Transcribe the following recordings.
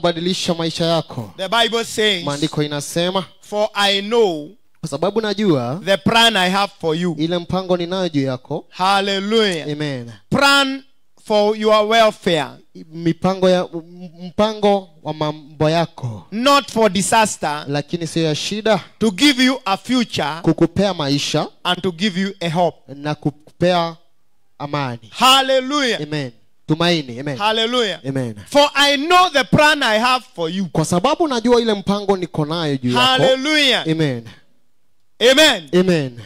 kubadilisha maisha yako. The Bible says, maandiko inasema For I know kwa sababu najua the plan I have for you. ile mpango ninayo juu yako. Hallelujah. amen. Plan for your welfare, mipango ya mpango wa mambo yako. Not for disaster, lakini sio ya shida. To give you a future kukupea maisha and to give you a hope. na kukupea amani. Hallelujah. amen tumaini amen Hallelujah. amen For I know the plan I have for you. kwa sababu najua ile mpango niko nayo juu yako Hallelujah. amen Amen. amen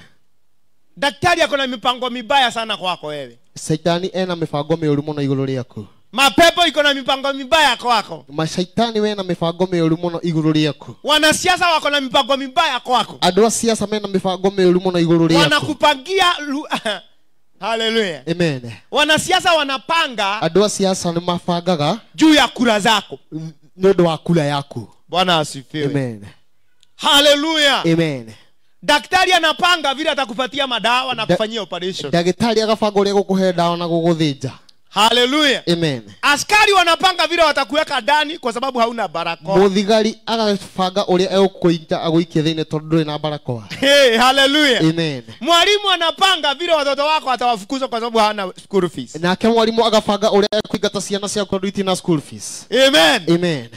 Daktari akona mipango mibaya sana kwako wewe. saitani ena mibango miuru mũno igũrũ riaku Mapepo iko na mipango mibaya kwako. mashaitani wena mĩbango miuru mũno igũrũ riaku Wanasiasa wako na mipango mibaya kwako. andũ a siasa mena mĩbango miuru mũno igũrũ riaku Wanakupangia lu... Hallelujah. amen Wanasiasa wanapanga andå a siasa nä mabangaga juu ya kura zako. å ndå wa kura yaku Bwana asifiwe. amen Hallelujah. amen Daktari anapanga vile atakupatia madawa na kufanyia operation. daktari agabanga ũrĩa gũkũhe ndawa na gũgũthĩnja Hallelujah. Amen. Askari wanapanga vile watakuweka ndani kwa sababu hauna barakoa. muthigari agabanga uria egũkũita agũikie thiini tondu nduri na barakoa. Hey, haleluya amen. Mwalimu anapanga vile watoto wako atawafukuza kwa sababu hawana school fees. nake mwalimu agabanga uria ekuingata ciana ciaku tondũ itina school fees. Amen. amen.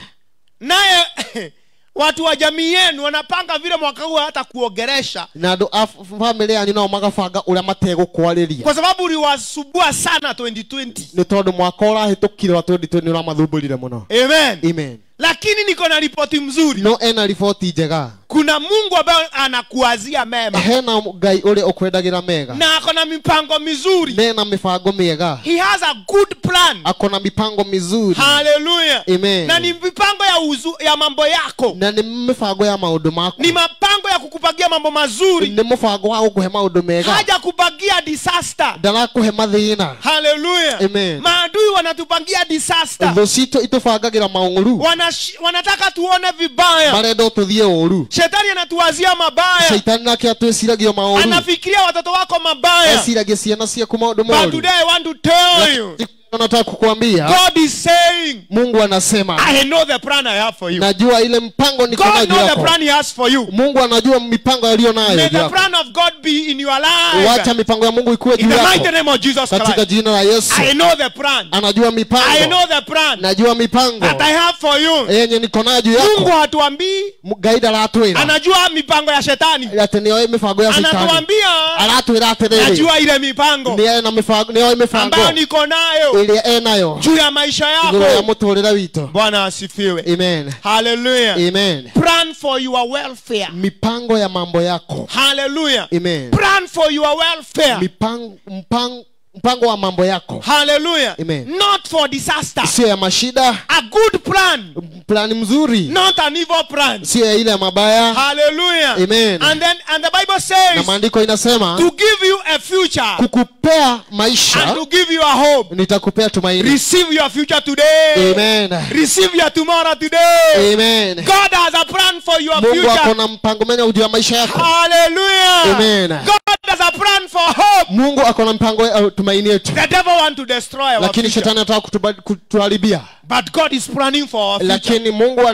Naye watu wa jamii yenu wanapanga vile mwaka huu hata kuogeresha na andå a bamĩrĩ yanyu nao magabanga ũrĩa mategũkwarĩria kwa sababu uliwasubua sana 2020. nĩ tondũ mwaka ũrahĩtũkire wa 2020 nĩ ũramathumbũrire mũno Amen. amen Lakini niko na ripoti mzuri. no ena ripoti njega Kuna Mungu ambaye anakuazia mema hena ngai uri ukwendagira mega na akona mipango mizuri. nena mipango miega He has a good plan. akona mipango mizuri haleluya Amen. Na ni mipango ya uzu, ya mambo yako. na ni mipango ya maundu mako Ni mapango ya kukupagia mambo mazuri. ni mũbango wa kuhe maundu mega Haja kupagia disaster. ndarakũhe mathina haleluya Amen. Maadui wanatupangia disaster. thũ citũ maunguru maũng'ũru wanataka tuone vibaya. marenda ũtũthiĩ ũru Shetani anatuwazia mabaya. nake atwĩciragia maũru Anafikiria watoto wako mabaya. eciragia ciana ciaku maũndũ But today I want to tell you. Nataka kukuambia God is saying, mungu anasema I know the plan I have for you. najua ile mpango niko nayo God juu the yako plan He has for you. mungu anajua mipango aliyo nayo May the yako plan of God be in your wacha life. mipango ya mungu ikuwe In juu the mighty yako name of Jesus katika Christ. jina la yesu I know the plan. anajua I know the plan najua mipango that I have for you. yenye niko nayo juu Mungu yako hatuambii, gaida gaida atwira anajua mipango ya shetani. atĩ mipango ya shetani Anatuambia, najua ile mipango ni na mipango ni mipango ambayo niko nayo ĩrĩa enayo juu ya maisha igũrũ ya yako. mũtũrĩre witũ Bwana asifiwe. amen haleluya amen Plan for your welfare. mipango ya mambo yako haleluya amen Plan for your welfare. mipango mpango, mpango wa mambo yako Hallelujah. Amen. Not for disaster. sio ya mashida A good plan, plani mzuri not an evil plan. sio ya ile ya mabaya Hallelujah. Amen. And then and the Bible says na maandiko inasema to give you a future kukupea maisha and to give you a hope. nitakupea tumaini Receive your future today. amen Receive your tomorrow today. amen God has a plan for your mungu future. na mpango mwenye ujio wa maisha yako Hallelujah. Amen. God has a plan for hope. mungu ako na mpango ya tumaini yetu The devil want to destroy our lakini future. shetani anataka kutuba- kutuharibia But God is planning for our future. lakini mungu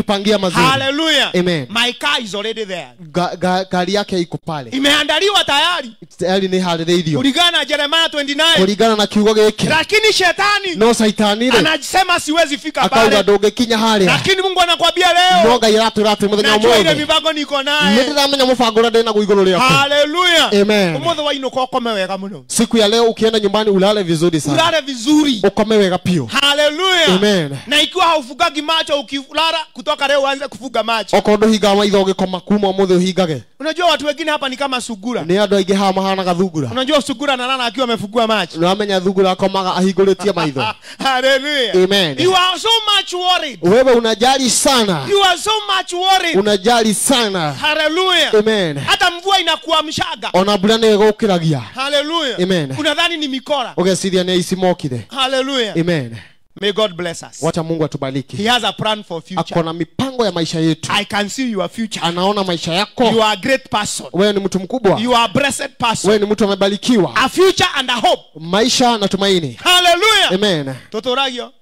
anatupangia mazuri Hallelujah. Amen. My car is already there. Ga- ga- gari yake iko pale Imeandaliwa tayari. tayari ni harĩrĩirio Kulingana na Jeremiah 29. Kulingana na kiugo gĩkĩ Lakini shetani no shetani rĩ anasema siwezi fika pale. akauga doge kinya hale. Lakini Mungu anakuambia leo ngai iratu atĩ mũthenya najua ile ũmũthĩ mipango niko naye. ndĩramenya mũbango ũrĩa ndĩ naguo igũrũ rĩaku Hallelujah. Amen. Umuthi wainũka ũkome wega mũno. siku ya leo ukienda nyumbani ulale vizuri sana Ulale vizuri. ukome wega pio Hallelujah. Amen. Na ikiwa haufugagi macho ukilala kutoka leo uanze kufuga macho. okorwo ndũhingaga maitho ũgĩkoma kuma ũmũthĩ ũhingage Unajua watu wengine hapa ni kama sugura. nĩ andũ aingĩ haha mahanaga thungura Unajua sugura analala akiwa amefungua macho. nĩwamenya thungura akomaga ahingũrĩtie maitho Hallelujah. Amen. You are so much worried. wewe unajali sana You are so much worried. unajali sana Hallelujah. amen Hata mvua inakuamshaga. ona mbura nĩ ĩgũkĩragia Hallelujah. Amen. Unadhani ni mikora. ũgeciria nĩ aici mokire Hallelujah. amen May God bless us. wacha mungu atubariki. He has a plan for future. akona mipango ya maisha yetu I can see your future. anaona maisha yako. You are a great person. wewe ni mtu mkubwa You are a blessed person. wewe ni mtu amebarikiwa A future and a hope. maisha na tumaini Hallelujah. amen Totoragio.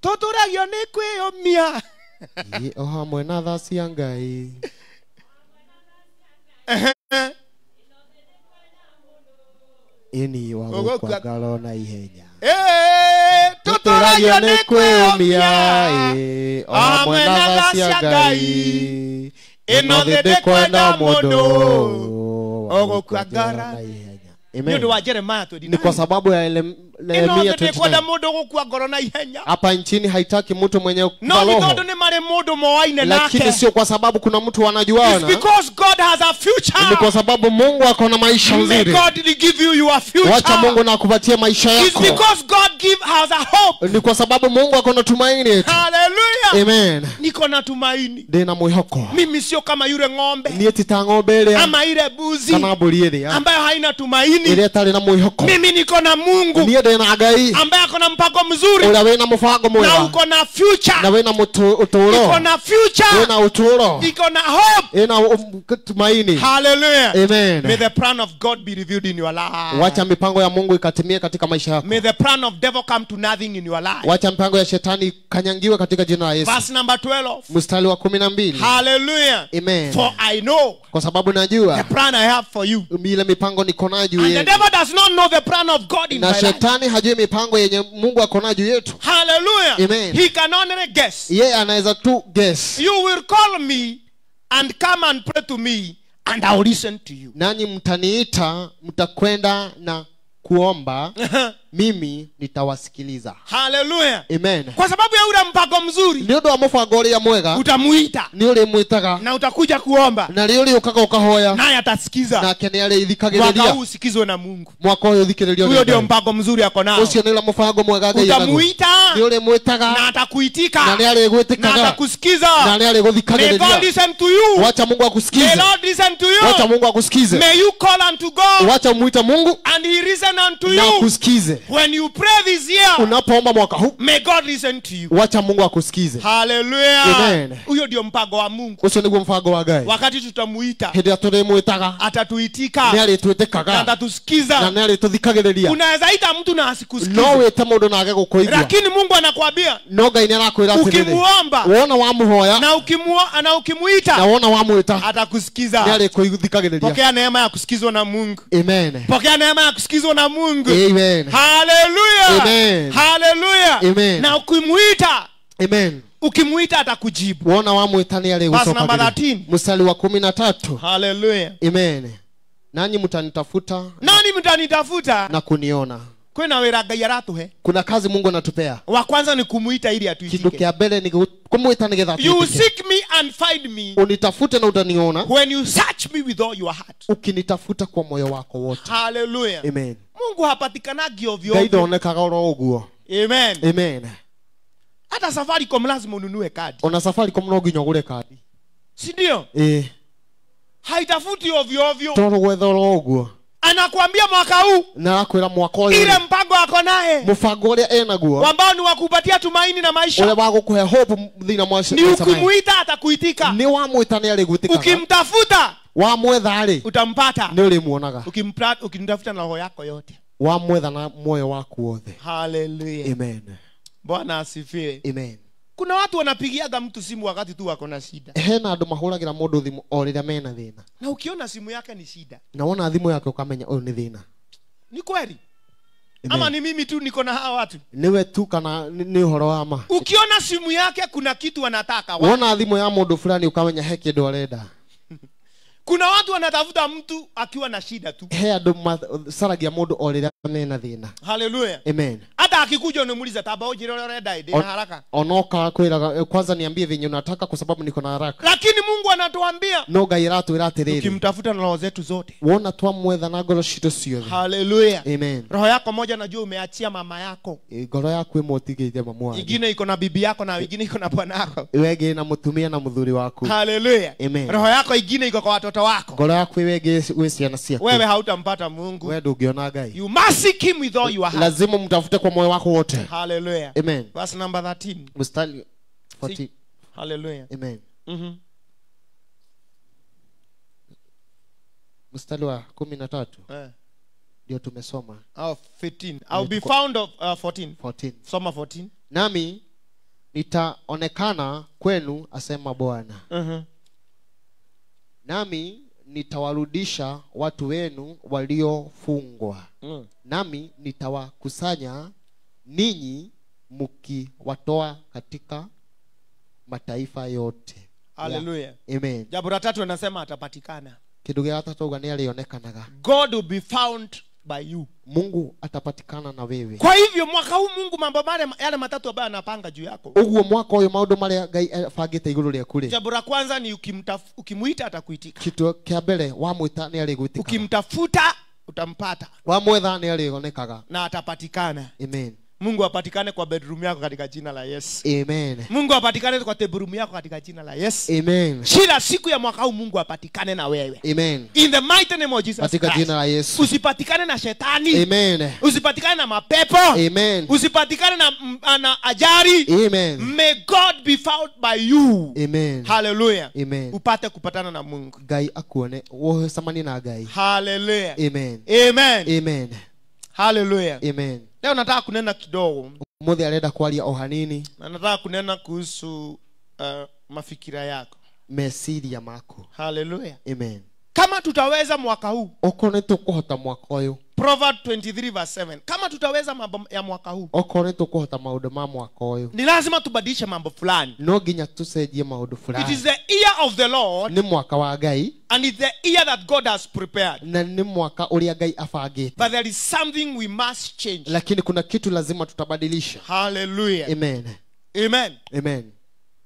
Totoragio ni kwĩyũmia Ye o hamwe na tha cia ngai ini wa kwa galona na ihenya tũtũragio nĩ o hamwe na tha cia ngai ĩno thĩ ndĩkwenda mũndũ wa ũgũkua gũkua ngaro ngara. nĩ ũndũ wa jeremaya kwa sababu ya Ele- ĩno Nehemia thĩ ndĩkwenda 29 mũndũ gũkua ngoro na ihenya. Hapa nchini haitaki mtu mwenye no kufa tondũ nĩ marĩ mũndũ moaine lakini sio kwa sababu kuna mtu wanajuana. because God has a future. ni kwa sababu mungu ako na maisha nzuri. God give you your future. wacha mungu na akupatie maisha It's yako. because God give has a hope. ni kwa sababu mungu ako na tumaini yetu Hallelujah. amen. Niko na tumaini. ndina mwihoko. Mimi sio kama yule ng'ombe. Niä ti ta ng'ombe ĩrĩa ama ile buzi. kana mbũri ĩrĩa ambayo haina tumaini. ĩrĩa ĩtarĩ na mwihoko. Mimi niko na Mungu. Niĩ ndĩ na ngai ambaye ako na mpango mzuri ũrĩa wĩna mũbango na uko na future. na mũtũ- Iko ũtũũro na future. wĩna ũtũũro Iko na hope. ĩna um, tumaini Hallelujah. amen May the plan of God be revealed in your life. wacha mipango ya mungu ikatimie katika maisha yako May the plan of devil come to nothing in your life. wacha mipango ya shetani kanyangiwe katika jina la yesu Verse number 12. mstari wa kumi na mbili Hallelujah. amen For I know kwa sababu najua the plan I have for you. ile mipango niko nayo juu And the devil does not know the plan of God in my life. Shetani hajui mipango yenye mungu ako nayo juu yetu Hallelujah. Amen. He can only guess. yeye anaweza tu guess You will call me and come and pray to me, and I'll listen to you. nanyi mtaniita mtakwenda na kuomba mimi nitawasikiliza haleluya amen Kwa sababu ya ule mpango mzuri, nĩ ũndũ wa mũbango ũrĩa mwega utamuita nĩ ũrĩ mwĩtaga na utakuja kuomba, na rĩ ũrĩũkaga ũkahoya naye atasikiza. nake nĩ Mwaka arĩthikagĩrĩria huu usikizwe na Mungu. mwaka ũyũ ũthikĩrĩrio Huyo ndio mpango mzuri ako nao. ũcio nĩ ũrĩa mũbango mwega Ngai enaguo. Utamuita nĩ ũrĩ mwĩtaga na atakuitika na nĩ na arĩgwĩtĩkaga atakusikiza. na nĩ May God arĩgũthikagĩrĩria listen to you. wacha mungu akusikize listen to wacha mungu akusikize May you call unto God wacha mwita mungu and He listen unto na you. akusikize When you pray this year, unapoomba mwaka huu may God listen to you. wacha mungu akusikize Hallelujah. Amen. Huyo ndio mpango wa Mungu. ũcio niguo mpago wa ngai Wakati tutamuita, hĩndĩ ĩrĩa tũrĩmwĩtaga nĩ atatuitika na arĩtwĩtĩkaga na atatusikiza. nĩ arĩtũthikagĩrĩria Unaweza ita mtu na no wite mundu mũndũ nage gũkũigua lakini Mungu anakwambia no ngai arakwĩra atĩrĩrĩ ukimuomba wona wamũhoya na ukimuita na na ukimuita wona wamwĩta nĩ atakusikiza. arĩkũthikagĩrĩria Pokea neema ya kusikizwa na Mungu. amen Pokea neema ya kusikizwa na Mungu. amen Hallelujah. Amen. Hallelujah. Amen. Na ukimuita, amen ukimuita atakujibu. wona arĩgũcokagĩrĩria 13. mstari wa kumi na tatu Hallelujah. amen nanyi mtanitafuta Nani mtanitafuta? na kuniona Kwina wira Ngai aratuhe. kuna kazi mungu anatupea Wa kwanza ni kumuita ili kindu atuitike. kĩa mbere ni kumwita nĩgetha You seek me and find me unitafute na utaniona when you search me with all your heart. ukinitafuta kwa moyo wako wote Hallelujah. amen Mungu hapatikanagi ovyo ngai ovyo. ndonekaga oro uguo Amen. amen Hata Safaricom lazima ununue kadi. ona safaricom no nginya ũgũre kadi Si ndio? eh Haitafuti ovyo ovyo. toro gwetha oro ũguo Anakuambia mwaka huu na arakwĩra mwaka uyu ile mpango ako naye. Mũbango uria enaguo. Ambao ni wakupatia tumaini na maisha. Maisha wa gũkũhe hope thĩinĩ ni ukumuita atakuitika ni atakuitika. Muita ni gutika ukimtafuta wamwetha ri utampata. Nĩ ũrĩmuonaga ukimprat ukimtafuta na roho yako yote. Wamwetha na moyo waku wothe. Haleluya amen. Bwana asifiwe. Amen kuna watu wanapigiaga mtu simu wakati tu wako na shida. Hena andũ mahũragĩra mũndũ thimũ o a mena thä na ukiona simu yake ni shida. Na wona thimå yake å ũyũ ni thina ni kweli? Ama ni mimi tu niko na hawa watu? Niwe tu kana ni uhoro wa ma? Ukiona simu yake kuna kitu anataka wona thimu ya mundu fulani ukamenya he kindu arenda kuna watu wanatafuta mtu akiwa na shida tu. He andũ macaragia mũndũ o rĩrĩa mena thina. Haleluya amen. Hata akikuja unamuuliza taba ujire ũrĩa ũrenda ndĩ na haraka. onoka kwĩraga "Eh, kwanza niambie venye unataka kwa sababu niko na haraka. Lakini mungu anatuambia no ngai aratwĩra atĩrĩrĩ ukimtafuta na roho zetu zote. Wona twamwetha na ngoro citũ ciothe. Haleluya amen. Roho yako moja najua umeachia mama yako. Eh, ngoro yaku ĩmwe ũtigĩte mamu wanyu. Ingine iko na bibi yako na ingine iko na bwana yako. Wengĩ na mutumia na mũthuri waku. Haleluya Amen. roho yako ingine iko kwa watoto wako. Ngoro yako wewe hautampata mungu. We ndũngĩona gai you must seek him with all your heart. Lazima mtafute kwa moyo wako wote. Hallelujah. Amen. Verse number 13 mstari 14 hallelujah. Amen. Mhm mstari wa kumi na tatu. Eh. Ndio tumesoma. Oh, 15 i'll be found of uh, 14 14 soma 14 nami nitaonekana kwenu asema bwana. Mhm. Nami nitawarudisha watu wenu waliofungwa. Mm. nami nitawakusanya ninyi mkiwatoa katika mataifa yote. Haleluya amen. Jambo la tatu anasema atapatikana. Kĩndũ gĩa gatatũ ũga nĩ arĩonekanaga god will be found by you. Mungu atapatikana na wewe. Kwa hivyo mwaka huu mungu mambo male yale matatu ambayo anapanga juu yako. Uguo mwaka ũyũ maundu maria ngai abangite iguru rĩaku rĩ jambo la kwanza ni ukimwita ukimuita atakuitika. Kitu kia mbere wamwita ni arigwitika ukimtafuta utampata. Wamwetha ni arionekaga na atapatikana. Amen mungu apatikane kwa bedroom yako katika jina la yesu. Amen. Mungu apatikane kwa tebrum yako katika jina la yesu. Amen. Kila siku ya mwaka huu mungu apatikane na wewe. Amen. In the mighty name of jesus katika jina la yesu. Usipatikane na shetani. Amen. Usipatikane na mapepo. Amen. Usipatikane na, m- na ajari amen. May god be found by you. Amen. Haleluya amen. Upate kupatana na mungu. Gai akuone. Wocemanie na gai. Haleluya amen. Amen. Amen. Haleluya amen leo nataka kunena kidogo. Mũthĩ arenda kwaria o hanini? Na nataka kunena kuhusu uh, mafikira yako. Meciria mako haleluya amen. Kama tutaweza mwaka huu. Okorwo nĩ tũkũhota mwaka ũyũ proverb 23 verse 7 kama tutaweza mambo ya mwaka huu okorwo nĩ tũkũhota maũndũ ma mwaka ũyũ. ni lazima tubadilishe mambo fulani. No nginya tũcenjie fulani. It is the year of the lord nĩ mwaka wa ngai. and it's the year that god has prepared. Na nĩ mwaka ũrĩa ngai abangĩte. But there is something we must change. Lakini kuna kitu lazima tutabadilisha. Haleluya amen. Amen. Amen.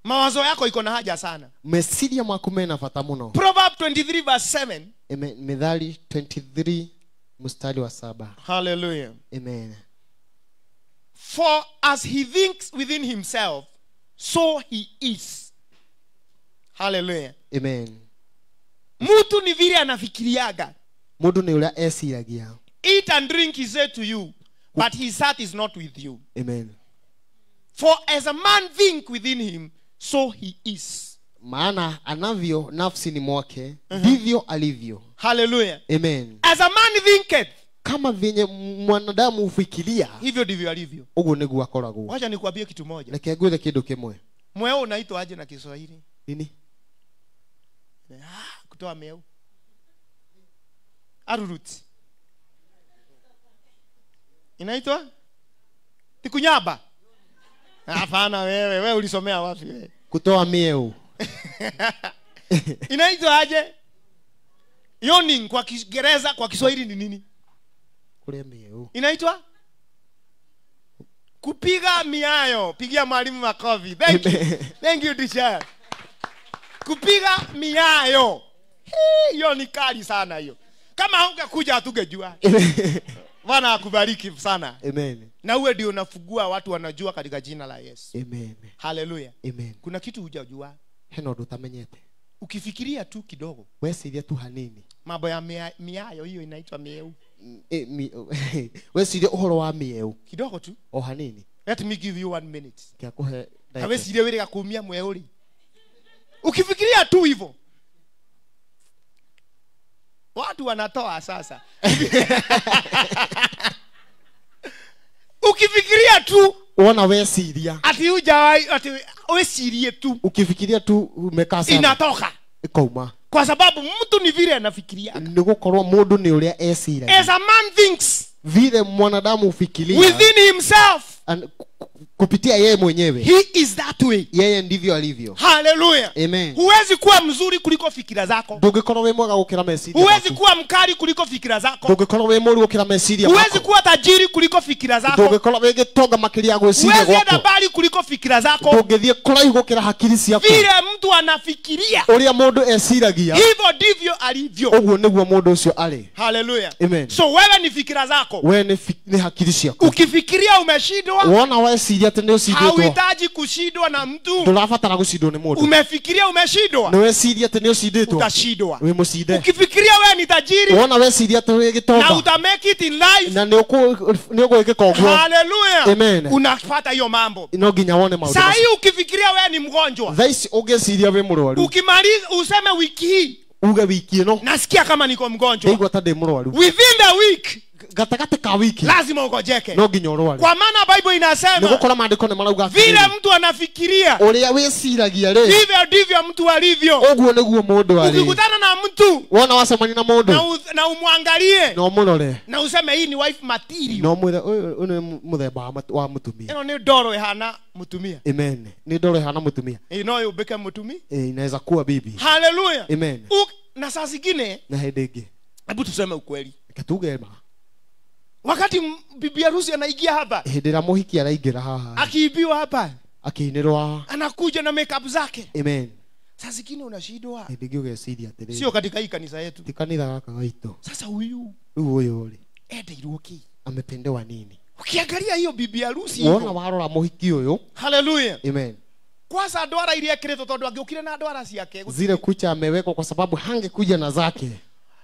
Mawazo yako iko na haja sana. Mesiria maku mena bata mũno proverb 23 verse 7 Amen. mithali 23 mstari wa saba. Haleluya amen. For as he thinks within himself so he is. Haleluya amen. Mutu ni vile anafikiriaga. Mũndũ ni ũrĩa eciragia eat and drink he said to you but his heart is not with you. Amen. For as a man think within him so he is. Maana anavyo nafsini mwake ndivyo alivyo. Haleluya amen. As a man thinketh kama vyenye mwanadamu hufikiria hivyo ndivyo alivyo. ũguo nĩguo akoragwo. Wacha nikuambie kitu moja. Reke ngwĩre kĩndũ kĩmwe. Mweo unaitwa aje na kiswahili? Nini? Ah, kutoa meu arurut. Inaitwa? Tikunyaba. Hapana wewe wewe ulisomea wapi wewe? Kutoa mieu. Inaitwa aje yawning kwa kiingereza kwa kiswahili ni nini? Inaitwa? Kupiga miayo. Pigia mwalimu makofi. Thank you. Thank you teacher. Kupiga miayo. Hiyo ni kali sana hiyo. Kama haungekuja hatungejua. Bwana akubariki sana. Amen. Na uwe ndio unafugua watu wanajua katika jina la yesu. Amen. Haleluya amen. Kuna kitu hujajua? Heno ũndũ ũtamenyete ukifikiria tu kidogo. Weciria tu hanini. Mambo ya mia, miayo hiyo inaitwa mieu. E, mi, weciria uhoro wa mieu. Kidogo tu. O hanini. Let me give you one minute. Kĩa kũhe ndagĩka- gakumia kumia mweũri ukifikiria tu hivyo watu wanatoa sasa. Ukifikiria tu. Wona weciria ati hujawai ati wesirie tu. Ukifikiria tu umekaa sana. Inatoka. Ikauma. Kwa sababu mtu ni vile anafikiria ni gukorwo mundu ni uria esira as a man thinks vile mwanadamu ufikiria within himself kupitia yeye mwenyewe. He is that way. Yeye ndivyo alivyo. Haleluya amen. Huwezi kuwa mzuri kuliko fikira zako. Ndungikorwo wi mwega gukira meciria huwezi kuwa mkali kuliko fikira zako. Ndungikorwo wi mũru gukira meciria huwezi kuwa tajiri kuliko fikira zako. Ndungikorwo wi gitonga makiria ya gwĩciria huwezi enda mbali kuliko fikira zako. Ndungithie kuraihu gukira hakiri ciaku. Vile mtu anafikiria uria mundu eciragia. hivyo ndivyo alivyo. Uguo niguo mundu ucio ari haleluya Amen. so wewe ni fikira zako. Wewe ni, ni hakiri ciaku. Ukifikiria umeshindwa wona weciria atĩ å å hauhitaji kushindwa na mtu. Ndårabatara gå cindwo nä må ndå umefikiria umeshindwa nĩ weciria atĩ nĩ ũcindĩtwo utashindwa må cinde ukifikiria wewe ni tajiri wona weciria atĩ wĩ na uta make it in life. Na nĩ ũgwĩkĩka ũguo haleluya Amen. unapata hiyo mambo. No nginya wone maå saa hii ukifikiria wewe ni mgonjwa. Thaa ici ũngĩciria wĩ mũrwaru. Ukimaliza useme wiki hii. Uge wiki no. nasikia kama niko mgonjwa. Ndaigua ta ndä må rwaru within the week gatagatĩ ka wiki. Lazima ugojeke. No nginya ũrware. Kwa maana bible inasema gũkora maandiko nĩ marauga vile mtu anafikiria ũrĩa wĩciragia rĩ vivyo ndivyo mtu alivyo. ũguo nĩguo mũndũ arĩ. Ukikutana na mtu wona wacemania na na, mũndũ u, na umwangalie na ũmũrore na useme hii ni wife material. Na ũmwĩre ũyũ ũyũ nĩ wa mutumia ĩno nĩ ndoro ĩhana mutumia amen. Ni ndoro ĩhana mutumia no yũmbĩke mũtumi? Eh, inaweza kuwa bibi. Haleluya amen. Na saa zingine na hedege hebu tuseme ukweli. Katuge tuge ma wakati bibi harusi anaingia hapa hĩndĩ ĩrĩa mũhiki araingĩra haha akiibiwa hapa akĩinĩrwo. anakuja na makeup zake. Amen. Saa zingine unashindwa. Hĩndĩ ĩngĩ ũgeciria sio atĩrĩ katika hii kanisa yetu. ti kanitha gaka gaitũ. Sasa huyu rĩu ũyũ rĩ endeirwo ki? amependewa nini? Ukiangalia hiyo bibi harusi wona warora mũhiki ũyũ? Haleluya amen. Kwanza ndwara iria ekĩrĩtwo tondu angiukire na ndwara ciake zile kucha amewekwa kwa sababu hangekuja na zake.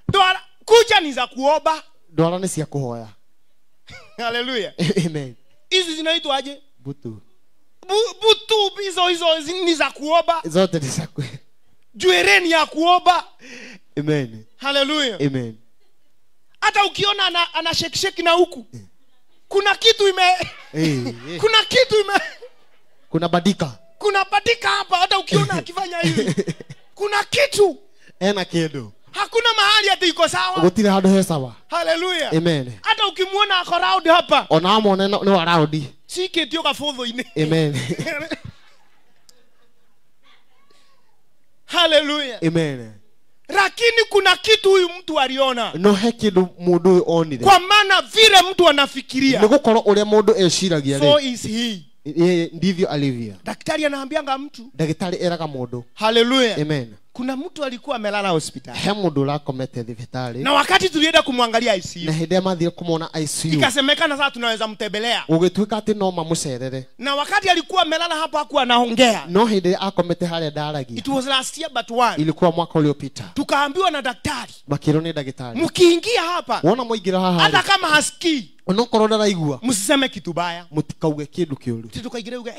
Ndwara kucha ni za kuomba. Ndwara ni cia kũhoya haleluya amen. Hizi zinaitwaje? Butu. Bu- butu hizo hizo ni za kuoba. Zote ni za jwereni ya kuoba. Amen. Haleluya amen. Hata ukiona ana, ana shake na huku kuna kitu ime Eh, eh. kuna kitu ime kuna badika. kuna badika hapa hata ukiona akifanya hivi. Kuna kitu. Ena kĩndũ hakuna mahali ati iko sawa. Gutire handu he sawa. Haleluya amen. Hata ukimwona ako round hapa ona amone ni wa raundi cikĩtio gabũthũ-inĩ amen. Haleluya amen. Lakini kuna kitu huyu mtu aliona. No he kindu mundu uyu onire. Kwa maana vile mtu anafikiria. Ni gukorwo uria mundu eciragia so is he. Yeye ndivyo alivyo daktari anaambianga mtu. Daktari eraga mundu. Haleluya amen kuna mtu alikuwa amelala hospitali. He mundu urakomete thibitari na wakati tulienda kumwangalia na ICU na hinde mathire kumona icu ikasemekana sasa tunaweza mtembelea. gũgĩtuĩka ati no mamucerere na wakati alikuwa amelala hapo hakuwa anaongea no hinde akomete haria ndaragia it was last year but one. ilikuwa mwaka uliopita. Tukaambiwa na daktari makĩrwo ni dagitari mkiingia hapa wona mwaingĩra haha hata kama hasikii onokorwo ndaraigua. Msiseme kitu baya. Mũtikauge kĩndũ kĩũru Sisi tukaingiria uge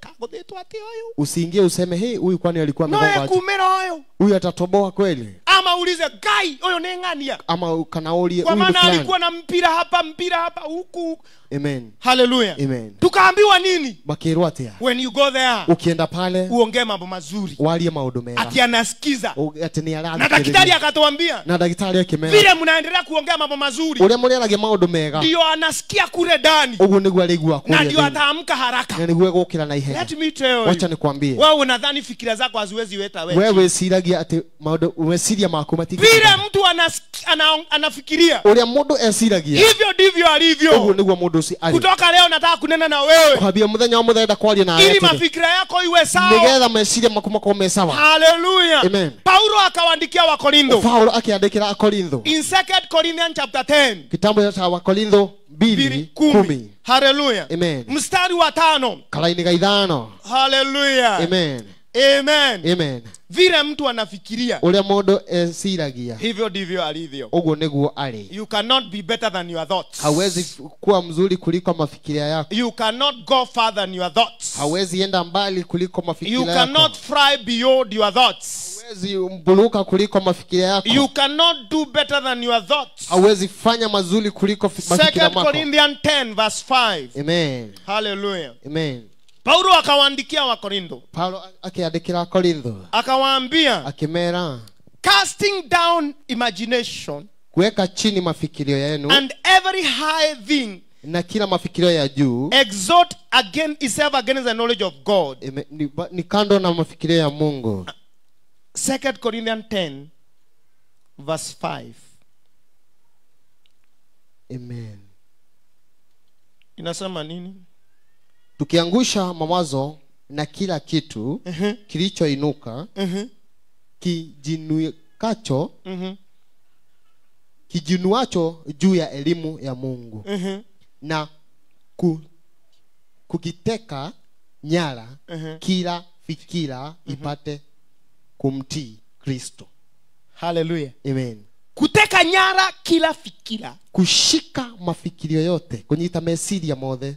kaguthitwo ati uyu usiingie useme hii huyu kwani alikuwa å amegonga aje? ekumira uyu huyu atatoboa kweli? Ama ulize gai uyu ni ng'ania? Ama kana ulie kwa maana alikuwa na mpira hapa mpira hapa huku amen. Haleluya amen. Tukaambiwa nini? Makĩrwo tia. When you go there ukienda pale uongee mambo mazuri. walie maundu mega ati anasikiza. Ati ni na daktari akatuambia na daktari akĩmera vile mnaendelea kuongea mambo mazuri ũrĩa mũrĩaragia maundu mega ndio anasikia kule ndani. Ũguo nĩguo kule na ndio ataamka haraka. Na nĩguo egũkĩra na ihenya. Let me tell you. Wacha nikwambie. Wewe unadhani fikira zako haziwezi weta wewe. Wewe siragia ati maundu umesiria mako matiki. Vile mtu anasikia anafikiria. Ule mundu esiragia hivyo ndivyo alivyo. Nĩguo mũndũ ũcio arĩ kutoka leo nataka kunena na wewe. Kwambia mũthenya wa mũthenda kwaria na ili mafikira yako iwe sawa. Nigetha meciria maku makorwo me sawa. Haleluya Amen. paulo akawaandikia wakorintho paulo akĩandĩkĩra akorintho in 2 corinthians chapter 10 kitabu cha wakorintho mbili kumi. haleluya Amen. mstari wa tano. Karaini ga ithano. Haleluya amen amen. Amen. Vile mtu anafikiria ũrĩa mũndũ eciragia hivyo ndivyo alivyo. Ũguo nĩguo arĩ you cannot be better than your thoughts. Hawezi kuwa mzuri kuliko mafikiria yako. You cannot go further than your thoughts. Hawezi enda mbali kuliko you mafikiria yako. cannot fly beyond your thoughts. Hawezi mbuluka kuliko mafikiria yako. You cannot do better than your thoughts. Hawezi fanya mazuri kuliko fi- mafikiria second mako. Corinthians 10 verse 5 amen. Hallelujah. Amen paulo akawaandikia wakorintho paulo akiandikira akorintho akawaambia akimera casting down imagination kuweka chini mafikirio yenu and every high thing na kila mafikirio ya juu exhort again itself against the knowledge of god. ime- ni, ni kando na mafikirio ya mungu. Second corinthians 10 verse 5 amen. Inasema nini tukiangusha mawazo na kila kitu uh-huh. kilichoinuka uh-huh. kijinukacho -huh. kijinuacho juu ya elimu ya mungu uh-huh. na ku, kukiteka nyara uh-huh. kila fikira uh-huh. ipate kumtii kristo haleluya amen kuteka nyara kila fikira kushika mafikirio yote kunyita mesiria mothe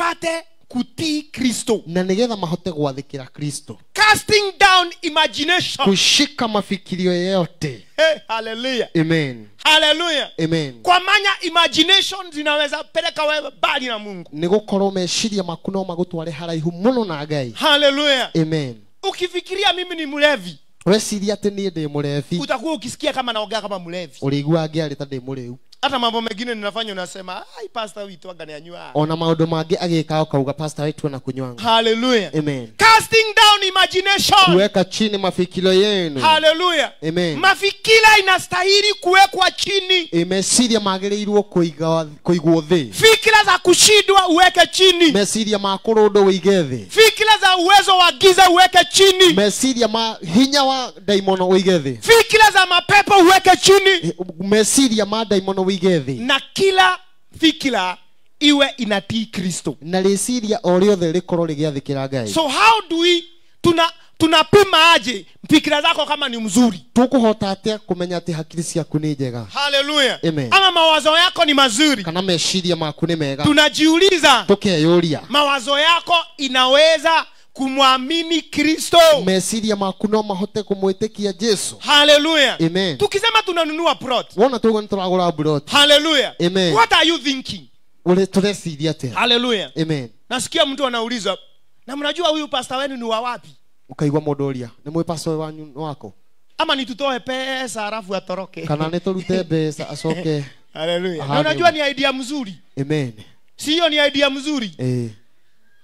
ipate kutii kristo. Na nigetha mahote gwathikira kristo. Casting down imagination. Kushika mafikirio yote hey, haleluya amen. Haleluya amen. Kwa manya imagination zinaweza peleka wewe bali na mungu. Nigukorwo meciria maku no magutware haraihu muno na ngai. Haleluya amen. Ukifikiria mimi ni mlevi weciria atĩ niĩ ndĩ mũrebi utakuwa ukisikia kama naongea kama mlevi. Ngĩarĩ ta ndĩ mũrĩu hata mambo mengine ninafanya unasema ai pasta witu ni anywa ona maũndũ mangĩ agĩka kauga pasta wetu na kunywanga haleluya amen. Casting down imagination. Kuweka chini mafikiro yenu. Haleluya amen. Mafikira inastahili kuwekwa chini. Imesiria meciria kuiga kuiguo the fikira za kushindwa uweke chini. Meciria ma wĩige thĩ. Fikira za uwezo wa giza uweke chini. Meciria ma hinya wa daimono uigethe fikira za mapepo uweke chini. Meciria ma ndaimono wĩige thĩ na kila fikira iwe inatii kristo. Na rĩciria o rĩothe rĩkorwo rĩgĩathĩkĩra ngai. So how do we tuna tunapima aje fikira zako kama ni mzuri? Tukuhota atĩa kũmenya atĩ hakiri ciaku nĩ njega? Haleluya Amen. ama mawazo yako ni mazuri? Kana meciria maku nĩ mega? Tunajiuliza. Tũkeyũria. Mawazo yako inaweza kumwamini kristo. Meciria maku no mahote kumwitikia jesu. Haleluya amen. Tukisema tunanunua plot. Wona tuguo ni turagura buroti haleluya Amen. what are you thinking? Ule tureciria atĩa haleluya amen. Nasikia mtu anauliza na mnajua huyu pasta wenu ni wa wapi? Ukaigwa mũndũ ni mwe pastor wanyu wako? Ama nitutoe pesa alafu atoroke. Kana ni tũrute mbeca acoke. Haleluya na unajua ni idea mzuri? Amen. Si hiyo ni idea mzuri. Eh.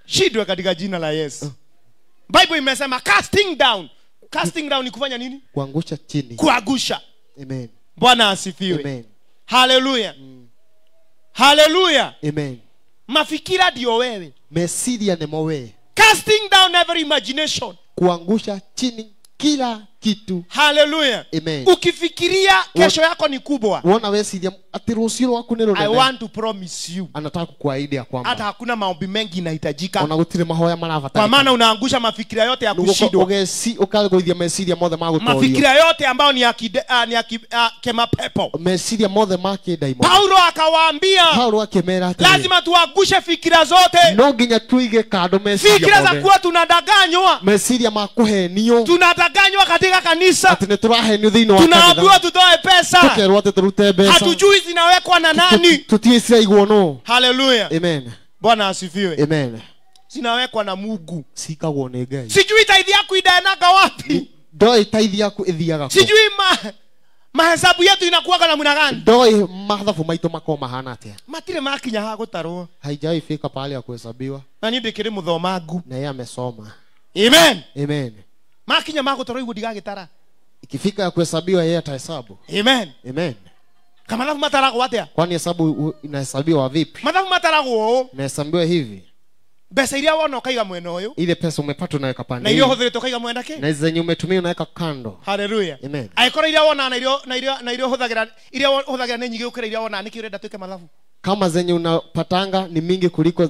Shidwe katika jina la yesu bible imesema casting down. Casting down ni kufanya nini? Kuangusha chini. Kuagusha. Amen. Bwana asifiwe. Amen. Haleluya haleluya amen. Mafikira ndio wewe. Mesiria nemo wewe. Casting down every imagination. Kuangusha chini kila kitu. Haleluya amen. Ukifikiria kesho yako ni kubwa. Wona weciria atĩ rũciũ rwaku nĩ i rũnene want to promise you. Anataka kukuahidi ya hata kwamba hakuna maombi mengi inahitajika. ona gũtirĩ mahoya kwa maana unaangusha mafikira yote ya kushindwa. ũkagũithia meciria mothe ma gũtorio mafikira yote ambayo ni ya, kide, uh, ni ya ki, uh, kemapepo meciria mothe ma kĩndaimono paulo akawaambia paulo akĩmera atĩrĩ lazima tuangushe fikira zote. No nginya tuige kando fikira za mothe. kuwa tunadanganywa meciria ma kũhenio tunadanganywa katika kanisa. Atĩ nĩ tũrahenio thĩinĩ wa tunaambiwa kanitha tutoe pesa. Tũkerwo atĩ tũrute mbeca. Hatujui zinawekwa na nani? tũtiĩ iguono. Haleluya amen. Bwana asifiwe. Amen. Zinawekwa na mungu cikagwo nĩ ngai. Sijui taithi yako idaenaga wapi? Ndoĩ taithi yaku ithiaga sijui ma, mahesabu yetu inakuwaga namna gani? Ndoĩ mathabu maitũ makoo mahana atĩa? Matire makinya ha gutarwo haijai fika pale ya kuhesabiwa. Na niĩ ndĩkĩrĩ mũthomangu. Na ye amesoma. Amen. Amen. Makinya ma gutarwo igũ ndigagĩtara. Ikifika ya kuhesabiwa yeye atahesabu. Amen. Amen kamathabu mataragwo atĩa kwani hesabu inahesabiwa vipi? Mathabu mataragwo oo inahesabiwa hivi. Mbeca iria wona ukaiga mwena uyu ile pesa umepata unaweka na pande iria uhuthirite ukaiga mwena ki na zenye umetumia unaweka kando. Haleluya. Amen. Angĩkorwo iria wona na irio na irio na irio ũhũthagĩra iria wo- ni nĩ ukira iria wona nĩkĩ ũrenda tuĩke mathabu kama zenye unapatanga ni mingi kuliko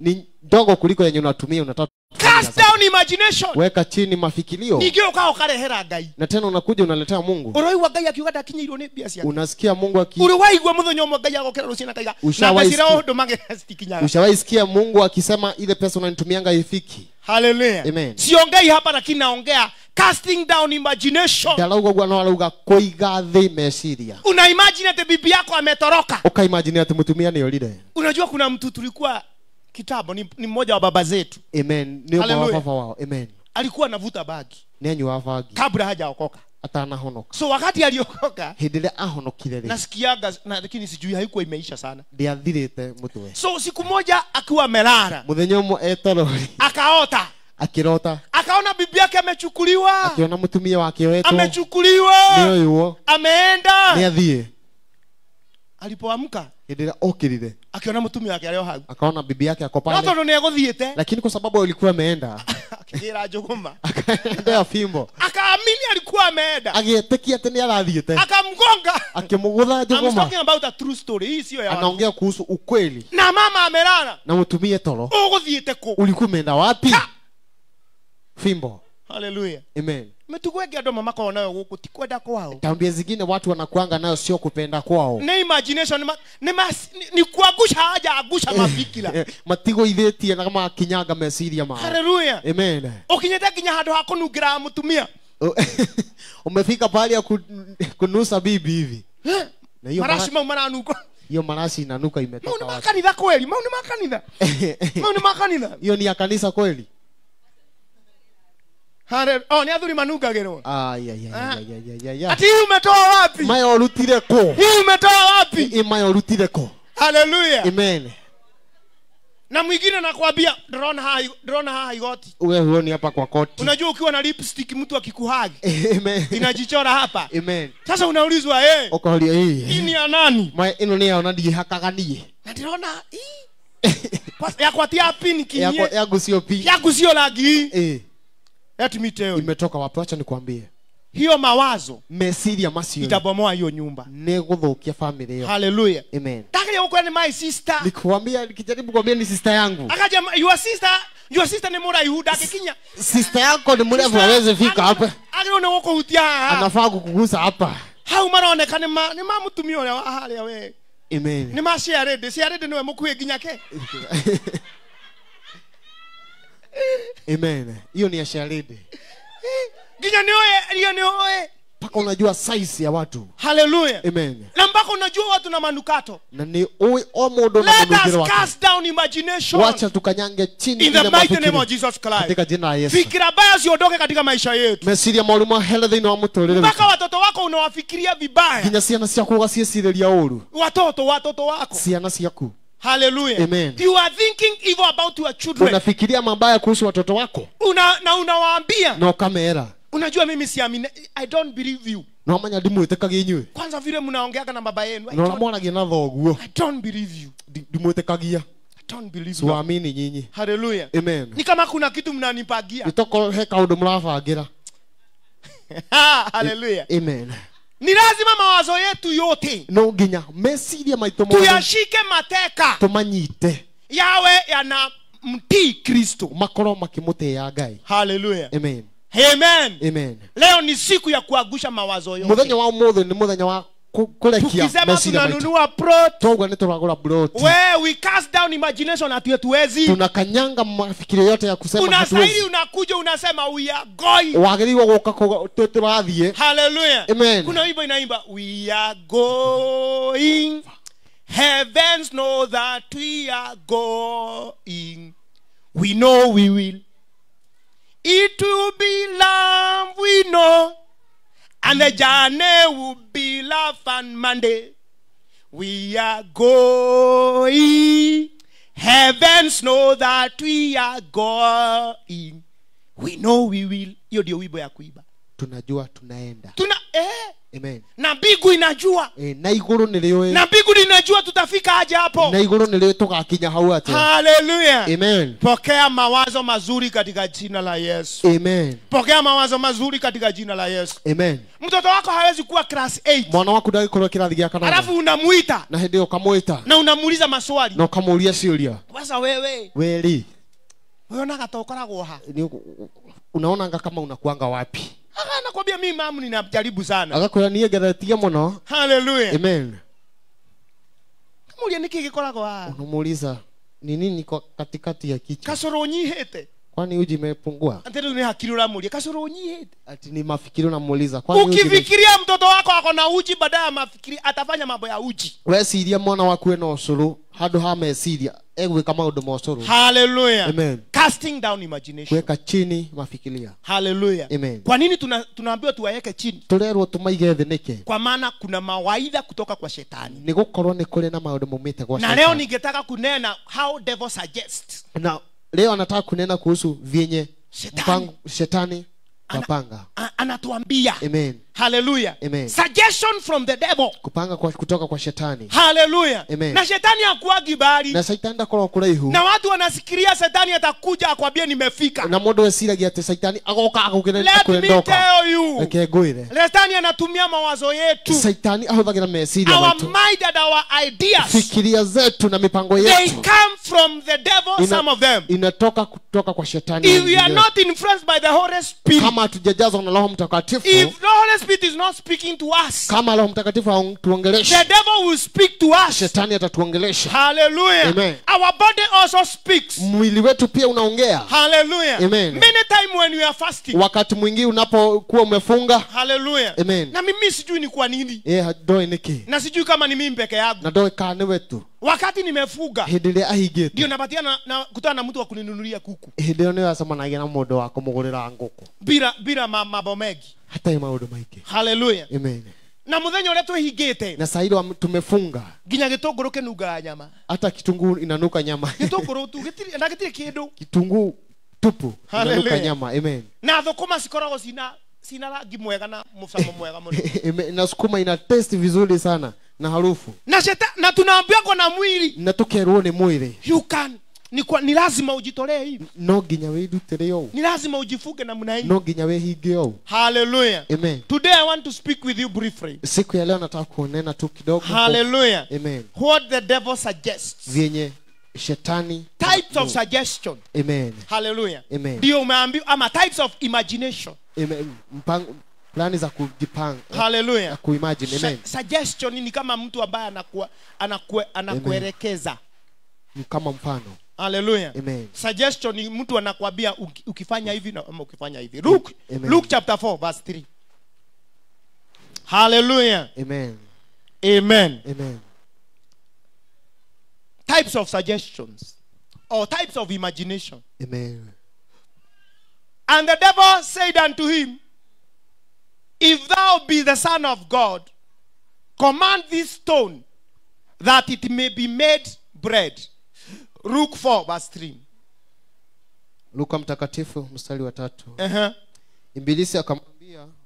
ni ndogo kuliko yenye unatumia unataka cast down imagination. Weka chini mafikilio ningĩ ũka ũkarehera ngai. Na tena unakuja unaletea mungu. Ũroigua ngai akiuga ndakinyĩirwo nĩ mbia ciake. Unasikia mungu aki ũrĩ waigua mũthenya ũmwe ngai agokĩra rũciũ kaiga. na Ushawahi mbeca iria sikia- ũndũmagĩra citikinyaga. Ushawahi sikia mungu akisema ile pesa unanitumianga ifiki? Haleluya Amen. siongei hapa lakini naongea. Casting down imagination. Ndarauga guo no arauga thi meciria. Una imagine ati bibi yako ametoroka. Ũkaimagine ati mutumia ni orire unajua kuna mtu tulikuwa kitambo ni, ni mmoja wa baba zetu. Amen. Wa Hallelujah. baba wao. Amen. Alikuwa anavuta bagi. Nĩ anyuaga bangi kabla hajaokoka. Atanahonoka. So wakati aliokoka hĩndĩ ĩrĩa ahonokire rĩ nasikiaga na lakini sijui haikuwa imeisha sana. ndĩathirĩte mũtwe. So siku moja akiwa amelala mũthenya ũmwe etorori akaota. Akirota akaona bibi yake amechukuliwa. Akiona mũtumia wake wetwo amechukuliwa. Ũyũo ameenda. Nĩ athiĩ alipoamka hĩndĩ ĩrĩa okĩrire akiona mũtumia wake arĩo hau. Akaona bibi yake ako no pale. tondũ nĩ egũthiĩte. Lakini kwa sababu alikuwa ameenda. Akĩgĩra njũgũma. Ya fimbo. Akaamini alikuwa ameenda. Agĩetĩkia atĩ nĩ arathiĩte. Akamgonga. Akĩmũgũtha I'm njũgũma. talking about a true story. Hii sio ya anaongea kuhusu ukweli. Na mama amelala. Na mũtumie toro. Ũgũthiĩte kũ? Ulikuwa umeenda wapi? Fimbo. Haleluya amen mĩtugo ĩngĩ andũ mamakorwo nayo gũkũ ti kwenda kwao. Tabia zingine watu wanakuanga nayo sio kupenda kwao. Imagination ma, nĩ mas, ni, ni kuangusha haja angusha mafikira. Eh, matigoithĩtie na makinyanga meciria mao. Haleluya amen. Ũkinyĩte nginya handũ ha kũnungĩra mũtumia. Umefika pahali ya ku- kunusa bibi hivi. Na hiyo mau maranuka hiyo marasi inanuka mau imetoka wapi? makanitha kweli? Mau ni makanitha mau makanitha hiyo ni ya kanisa kweli oh, nĩ athuri ati hii umetoa wapi? Hii umetoa wapi? Haleluya amen. Na mwingine nakwambia ndĩrona haha igoti wewe huoni hapa kwa koti. Unajua ukiwa na lipstick mtu akikuhagi amen. inajichora hapa. Amen. Sasa unaulizwa hey, ukahoria hii hii ni ya nani? Maya ĩno nĩ yao na ndihakaga na ndĩrona hii Kwa- yakwa ti ya pink Yako- kinye sio pi. Yagu sio rangi Eh, let me tell you imetoka wapi wacha nikwambie hiyo mawazo meciria macio itabomoa hiyo nyumba nĩ gũthũkia family ĩyo haleluya amen ndakaja huko ni my sister nikwambia nikijaribu kuambia ni sister yangu akaja your sister your sister ni muraihu ndakikinya sister yako ni mrefu aweze fika hapa agä nä wako hutia anafaa kukugusa hapa hau maroneka ni ma ni ma må tumia å rä a wa harä we amen ni ma ciarä ndä ciarä ndä nä we må kuä nginya ke amen. Hiyo ni ya sharidi. Ginya å rio nä mpaka unajua size ya watu. Haleluya amen. Na mpaka unajua watu na manukato. Na ni uwe o mundu na mundu us cast down imagination wacha tukanyange chini in the mighty name of jesus christ. Katika jina la Yesu. Fikira baya ziondoke katika maisha yetu. Mesiria mwalimu mahele thĩinĩ wa mũtũrĩre mpaka watoto wako unawafikiria vibaya. Nginya ciana ciaku ũgaciĩcirĩria uru. Watoto watoto wako. Ciana ciaku haleluya Amen. you are thinking evil about your children. Unafikiria mabaya kuhusu watoto wako. Una, na unawaambia. Na kamera. unajua mimi siamini i don't believe you. No dimu ndimwĩtĩkagia inyuĩ kwanza vile mnaongeaga na baba yenu na mwaragia na thoguo. I don't believe you. Dimu itekagia. Don't believe you. Siwamini nyinyi. Hallelujah. amen. Ni kama kuna kitu mnanipagia. Nĩtokorwo he kaũndũ mũrabangĩra Hallelujah. amen ni lazima mawazo yetu yote no nginya meciria maitå tuyashike mateka. tũmanyite. Yawe yana mtii kristo. Makorwo makä ngai. Haleluya amen. Amen. Amen. Leo ni siku ya kuangusha mawazo muthenya yote wa ũmũthĩ nä mũthenya wa tukisema tunanunua where we cast down imagination hatuwezi tunakanyanga mafikiri yote ya kusema unastahili unakuja unasema we are going. Wagĩrĩirwo gũka tũrathiĩ haleluya Amen. kuna wimbo inaimba we are going. Heavens know that we are going. We know we will. It will be love we know and the journey will be love and monday. We are going. Heavens know that we are going. We know we will. Hiyo ndio wimbo ya kuiba tunajua tunaenda. Tuna eh, amen. Na mbingu inajua. E, na igũrũ nilioe na mbingu linajua tutafika aje hapo. Na igũrũ nilioe rĩũĩ tũgakinya hau atĩa haleluya amen. Pokea mawazo mazuri katika jina la yesu. Amen. Pokea mawazo mazuri katika jina la yesu. Amen. Mtoto wako hawezi kuwa class 8 mwana waku ndagĩkorwo kĩrathi gĩa kanana. Alafu unamuita. Na hĩndĩ ĩyo ũkamwĩta na unamuuliza maswali. Na ũkamũria ciũria. Sasa wewe. Weri weonaga ta ũkoragwo ha? Unaonanga kama unakuanga wapi nakwambia mimi mamu ninajaribu sana. Agakwĩra niĩ ngeretie mũno. Haleluya amen. Kamuria niki gikoragwo ha unamuuliza ni nini katikati ya kichwa? Kasoro unyihite kwani uji imepungua? Ni hakiri uramuria kasoro unyihite ati ni mafikiri unamuuliza kwani uji ime- ukifikiria mtoto wako ako na uji baadaye ya mafikiri atafanya mambo ya uji. Weciria mwana waku ena ũcũrũ handu ha meciria egwika maundu ma ũcũrũ. Haleluya Amen. casting down imagination. Kuweka chini mafikiria. Haleluya Amen. kwa nini tuna- tunaambiwa tuwaweke chini? Tũrerwo tumaige thĩ nĩkĩ? Kwa maana kuna mawaidha kutoka kwa shetani. Nĩ gũkorwo nĩ kũrĩ na maundu maumite gwa na leo ningetaka kunena how devil suggests na leo anataka kunena kuhusu vyenye Shetani. mpangu, shetani Ana- anatuambia. Amen haleluya Amen. suggestion from the devil. Kupanga kwa, kutoka kwa shetani. Haleluya Amen. na shetani akuagi bari na shetani ndakorwo kuraihu na watu wanasikiria shetani atakuja akwambie nimefika. Na mundu eciragia ati shetani agoka you. Reke ngwire shetani anatumia mawazo yetu. Shetani ahuthagira meciria our mind and our ideas. Fikiria zetu na mipango yetu. they come from the devil Ina- some of them. inatoka kutoka kwa shetani if we are not influenced by the holy spirit kama tujajazwa na roho mtakatifu if the holy spirit is not speaking to us. Kama roho mtakatifu hatuongeleshi the devil will speak to us. Shetani atatuongelesha. Hallelujah. Amen. our body also speaks. Mwili wetu pia unaongea. Hallelujah. Amen. many time when we are fasting. Wakati mwingi unapokuwa umefunga. Hallelujah. Amen. na mimi sijui ni kwa nini. Eh, yeah, doe niki. Na sijui kama ni mimi peke yangu. Na doe kaniwe tu. wetu wakati nimefuga hindi ria ahingite ndio napatia na, na kutana na mtu wa kuninunulia kuku. Hindi ĩyo nĩ wacemanagia na mundu wa kumugurira nguku bila bila ma- mambo mengi. Hatarĩ maundu maingi haleluya Amen. na muthenya uria twihingite na sairo tumefunga. nginya gitunguru kinungaga nyama. Hata kitunguu inanuka nyama. Gitunguru tu gitiri na gitiri kindu kitunguu tupu Hallelujah. inanuka nyama. Amen. na thukuma cikoragwo cina cina rangi mwega na mucamo mwega muno na sukuma ina test vizuri sana na harufu. Na sheta, na tunaambiwa na mwili. Na tukerwo ni mwili. You can ni, kwa, ni lazima ujitolee hivi. No nginya wirutire ou ni lazima ujifuge namna hii. No nginya wihinge ou haleluya Amen. today i want to speak with you briefly. Siku ya leo nataka kuonena tu kidogo haleluya Amen. what the devil suggests. Vyenye shetani types of suggestion. Amen. haleluya Amen. ndio umeambiwa ama types of imagination. Amen. Plani za kujipanga haleluya kuimagine Amen. Suggestion ni kama mtu ambaye anakuwa anakue, anakuelekeza kama mfano haleluya Amen. suggestion ni mtu anakuambia ukifanya hivi na ama ukifanya hivi look Amen. look chapter 4 verse 3 haleluya Amen. amen Amen. types of suggestions or types of imagination Amen. and the devil said unto him if thou be the son of god command this stone that it may be made bread luke 4 verse 3 luka mtakatifu mstari wa tatu uh-huh. ibilisi akamwambia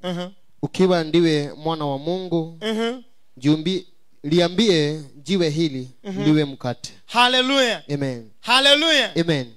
Uh-huh. ukiwa ndiwe mwana wa mungu Uh-huh. jiumbi, liambie jiwe hili liwe mkate haleluya Amen. haleluya Amen.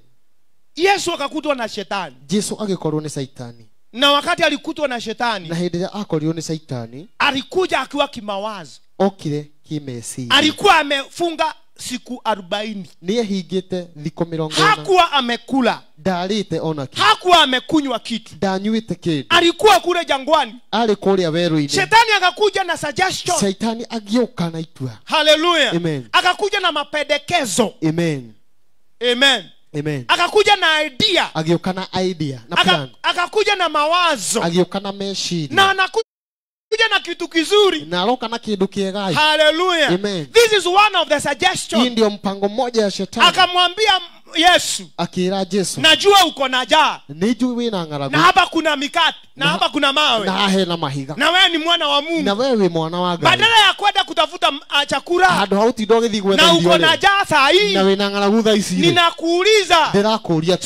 yesu akakutwa na shetani Yesu akikorwa na saitani na wakati alikutwa na shetani na ĩrĩa akorirwo nä saitani alikuja akiwa kimawazo. okire kĩmeciria alikuwa amefunga siku arobaini. Nĩ ehingĩte thikũ mĩrongo ĩna. Hakuwa amekula. Ndarĩte ona kitu hakuwa amekunywa kitu. Ndanyuĩte kĩndũ. Alikuwa kule jangwani. Arĩ kũrĩa werũ-inĩ. Shetani akakuja na suggestion. Shaitani agĩũka na itua. Haleluya Amen. akakuja na mapendekezo. Amen. Amen amen. Akakuja na idea. Agioka na idea na Aka, plan. akakuja na mawazo. Agioka na meciria na anakuja na kitu kizuri. Na aroka na kĩndũ kĩega haleluya Amen. this is one of the hii suggestion ndio mpango mmoja ya shetani. Akamwambia yesu. Akira jesu. Najua uko na jaa niju wĩna ng'aragu. Na hapa kuna mikate. Na Na- hapa kuna mawe. na hahe na mahiga. Na wewe ni mwana wa na mungu we wĩ mwana wa ngai. Badala ya kwenda kutafuta uh, chakula handũ hau tinda ũgĩthiĩ gwetha na uko na jaa saa hii na wina ng'aragu tha ici rĩ ninakuuliza. Ndĩrakũria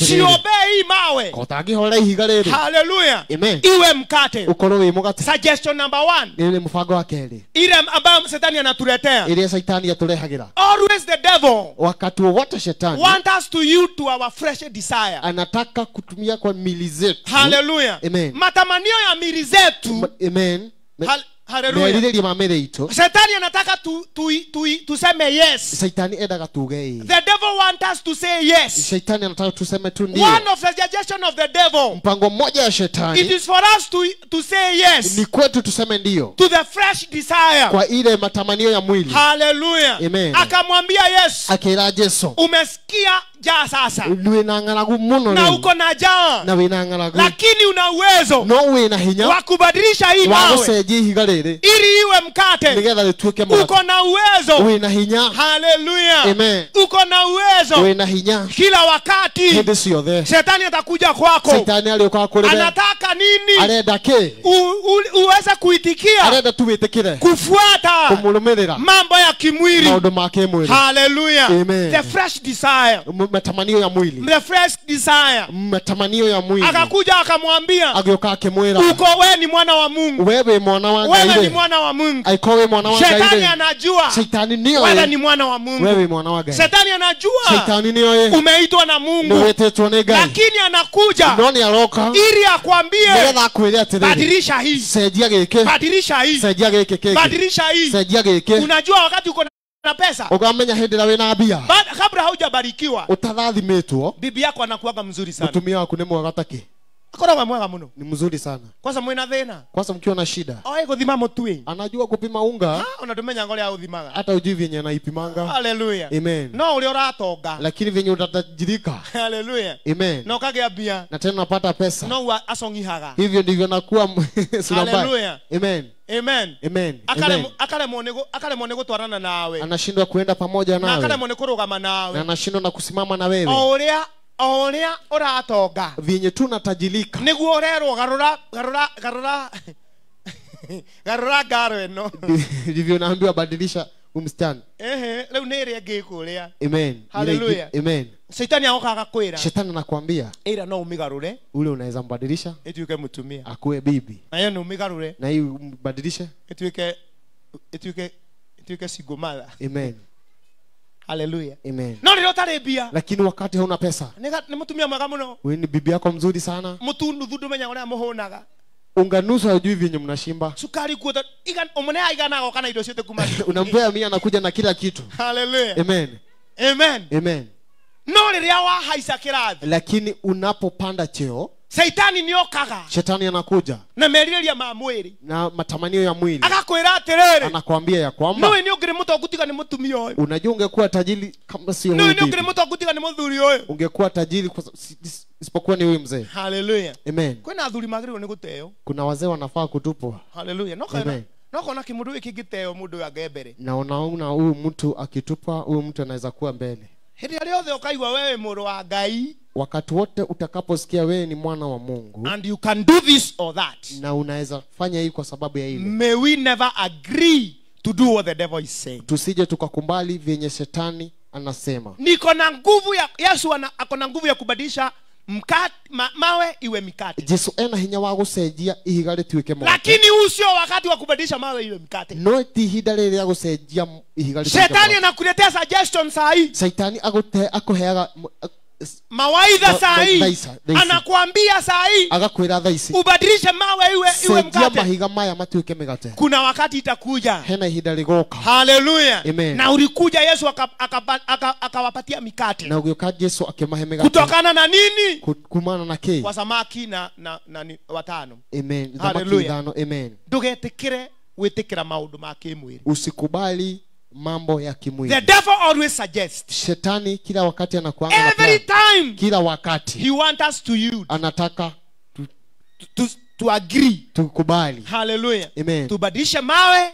hii mawe. Ũtangĩhorera ihiga rĩrĩ. Haleluya amen. Iwe mkate. Ũkorwo wĩ mũgate. Suggestion number one. Nĩ mũbango wa kerĩ. Ile ambayo shetani anatuletea ĩrĩa shetani atũrehagĩra. Always the devil wakati wowote shetani. want us to you to our fresh desire. Anataka kutumia kwa mili zetu. Haleluya Amen. matamanio ya mili zetu. Amen. Me- Hal- shetani anataka tu, tu, tu, tuseme yes. Shaitani endaga tuge. The devil want us to say yes. Shaitani anataka tuseme tu ndio. One of the suggestion of the devil. Mpango mmoja ya it is for us to, to say yes. Ni kwetu tuseme ndio. To the fresh desire. Kwa ile matamanio ya mwili. Haleluya Amen. akamwambia yesu akĩra jesu umesikia jaa sasa. Wĩna ng'aragu mũno na uko na jaa na wĩna ng'aragu lakini una uwezo no wina hinya. wa kubadilisha hii wa mawe. Gũcenjia ihiga rĩrĩ ili iwe mkate. Nigetha rĩtuĩke mũgate uko na uwezo. Wina hinya. Haleluya Amen. uko na uwezo. Wina hinya. Kila wakati hĩndĩ ciothe shetani atakuja kwako. Shetani arĩũkaga kũrĩ we anataka nini? Arenda u- uweze kuitikia? Arenda tu wä tä kä re kufuata kå må rå mä rä ra mambo ya kimwili. Maå ndå ma kä haleluya Amen. the fresh desire matamanio ya mwili. The fresh desire. Matamanio ya mwili. Akakuja akamwambia agioka å ka akä mwä ra uko wewe ni mwana wa mungu. Wewe mwana wa wewe ni mwana wa mungu. Aiko wewe mwana wa shetani ngai anajua shetani nä wewe ni mwana wa mungu. Wewe mwana wa Mungu shetani anajua Shetani ni yeye. umeitwa na mungu. Wä tä two nä ngai lakini anakuja ndoni aroka ili akwambie ndio getha akwä re badilisha hii. Cenjia gä badilisha hii. Kä kä badilisha hii. Cenjia gä unajua wakati uko na pesa. Ukamenya hindi hä wina mbia. Kabla haujabarikiwa utathathimitwo bibi yako anakuaga mzuri sana. Mutumia waku ni mwega taki akoragwa mwega muno ni mzuri sana. Kwanza mwina thina kwanza mkiwa na shida? Oe guthima mutwi anajua kupima unga? Ona ndumenya ngo ria uthimaga hata ujui vyenye naipimanga haleluya amen. No uri uratonga lakini vyenye utatajirika haleluya amen. Na ukagia mbia. Na tena unapata pesa. No asongihaga. Hivyo ndivyo nakuwa sura amen amen. Amen. Akaremwo- nĩ gũtwarana nawe. Anashindwa kuenda pamoja na nawe. akaremwo nĩ kũrũgama na nawe anashindwa na kusimama na wewe. O ũrĩa o ũrĩa ũratonga vyenye tu natajilika. Nĩguo ũrerwo garũra garũra garũra garũra ngaro ĩno ndivyo naambiwa badilisha umstani. Ehe, rĩu nĩ ĩrĩa ĩngĩ kũrĩa. Amen. Igi- amen. Caitani agokaga kwĩra. Shetani anakwambia ĩra no umigarure ule unaweza mbadilisha ĩtuĩke mtumia akuwe bibi. Nayo ni umigarure na hii mbadilishe. Ĩtuĩke ĩtuĩke ĩtuĩke single mother amen. Haleluya amen. No rĩrĩa ũtarĩ mbia. Lakini wakati hauna pesa nĩ mũtumia mwega mũno. wewe ni bibi yako mzuri sana. Mũtunuthu ndũmenya ũrĩa mũhũnaga unganusu hajui vyenye mnashimba. Sukari kuota indo ciothe kuma unampea mia anakuja na kila kitu. Haleluya amen. Amen. Amen. No wahaica lakini unapopanda cheo caitani nĩ okaga shetani anakuja. Na merirĩria ma mwĩrĩ na matamanio ya mwili. Agakwĩra atĩrĩrĩ anakwambia ya kwamba nĩwe nĩ ũngĩrĩ mũtongu tiga nĩ mũtumia ũyũ. Unajua ungekuwa tajiri kama sio nĩwe nĩ ũngĩrĩ mũtongu tiga nĩ mũthuri ũyũ. Ungekuwa tajiri isipokuwa ni huyu mzee. Haleluya amen. Kwĩna athuri magĩrĩirwo nĩ gũteo. Kuna wazee wanafaa kutupwa. Haleluya no Amen. kana no kona kĩmũndũ gĩkĩ gĩteo mũndũ ũyũ ange mbere. Na unaona huyu mtu akitupwa huyu mtu anaweza kuwa mbele wewe wa ngai wakati wote utakaposikia wewe ni mwana wa mungu and you can do this or that na unaweza fanya hii kwa sababu ya ile. may we never agree to do what the devil is saying. Tusije tukakumbali vyenye shetani anasema. Niko na nguvu ya yesu ako na nguvu ya kubadilisha mkate, ma, mawe iwe mikate. Jesu ena hinya wa gucenjia ihiga rituike moto lakini ucio wakati wa kubadilisha mawe iwe mikate. No ti ihinda rĩrĩ rĩa gucenjia ihiga shetani anakuletea suggestion saa hii. Shaitani agute akuheaga mawaidha saa hii. anakuambia saa hii ici. ubadilishe mawe iwe, iwe mkate mahiga maya matuike migate kuna wakati itakuja. Hena ihinda rĩgoka haleluya na ulikuja yesu akawapatia aka, aka, akawapatia mikate. Na ũgĩũka jesu akimahe kutokana na nini? Ku- kumana na kĩ kwa samaki na, na, na ni, watano. Amen. Amen. Ndũgetĩkĩre gwĩtĩkĩra maũndũ ma kĩmwĩrĩ. Usikubali mambo ya kimwili. The devil always suggests. Shetani kila wakati anakuanga na every time kila wakati. he wants us to yield. Anataka tu- to, to agree. tukubali. Hallelujah. Amen. tubadilishe mawe.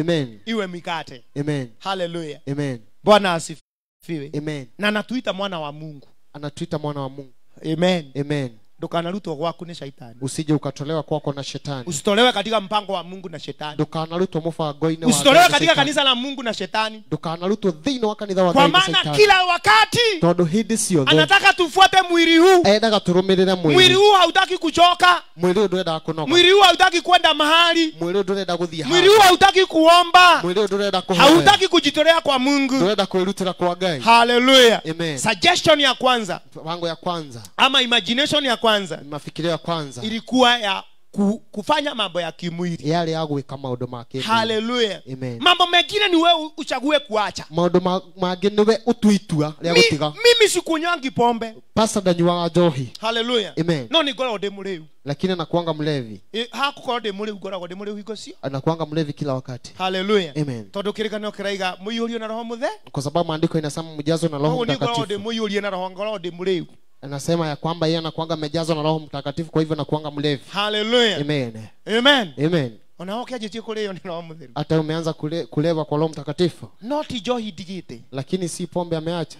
Amen. Iwe mikate. Amen. Hallelujah. Amen. Bwana asifiwe. Amen. Na anatuita mwana wa mungu. Anatuita mwana wa mungu. Amen. Amen ndukanarutwo gwaku nĩ shaitani. Usije ukatolewa kwako na shetani. Usitolewe katika mpango wa mungu na shetani. Ndukanarutwo mũbango-inĩ wa usitolewe katika kanisa la mungu na shetani. Ndukanarutwo thĩinĩ wa kanitha wa kwa maana kila wakati tondũ hĩndĩ ciothe anataka tufuate mwili huu. endaga tũrũmĩrĩre mwili mwiri huu hautaki kuchoka. Mwiri ũyũ ndũrendaga kũnoga. Mwili huu hautaki kwenda mahali. Mwĩrĩ ũyũ ndũrenda gũthiĩ mwili huu hautaki kuomba. Mwiri ũyũ ndũrenda kuhoya hautaki kujitolea kwa mungu. Ndũrenda kwĩrutĩra kwa ngai. Haleluya Amen. suggestion ya kwanza. Mpango ya kwanza. Ama imagination ya kwanza mafikirio ya kwanza. ilikuwa ya ku, kufanya mambo ya kimwili. Yale ya gwĩka maũndũ ma haleluya Amen. mambo mengine ni wewe uchague kuacha. Maundu mangi mangĩ utuitua ũtue gutiga mimi sikunywangi pombe pasa ndanyuaga njohi. Haleluya Amen. no ngoragwo ndi muriu lakini anakuanga mlevi. Ĩ, hakukorwo ndi muriu ngoragwo ndi muriu hingo cio anakuanga mlevi kila wakati. Haleluya Amen. kirikanio kiraiga mũiyũrio na roho muthe kwa sababu maandiko inasema mujazo na roho mtakatifu ngoragwo ndĩ mtakatifu. na roho ngoragwo ndi mũrĩu anasema ya kwamba yeye anakuanga amejazwa na roho mtakatifu kwa hivyo anakuanga mlevi. Haleluya amen. Amen. Amen. Kũrĩo nĩ roho mũtheru hata umeanza kule, kulewa kwa roho mtakatifu. Not ti njohi ndigĩte lakini si pombe ameacha.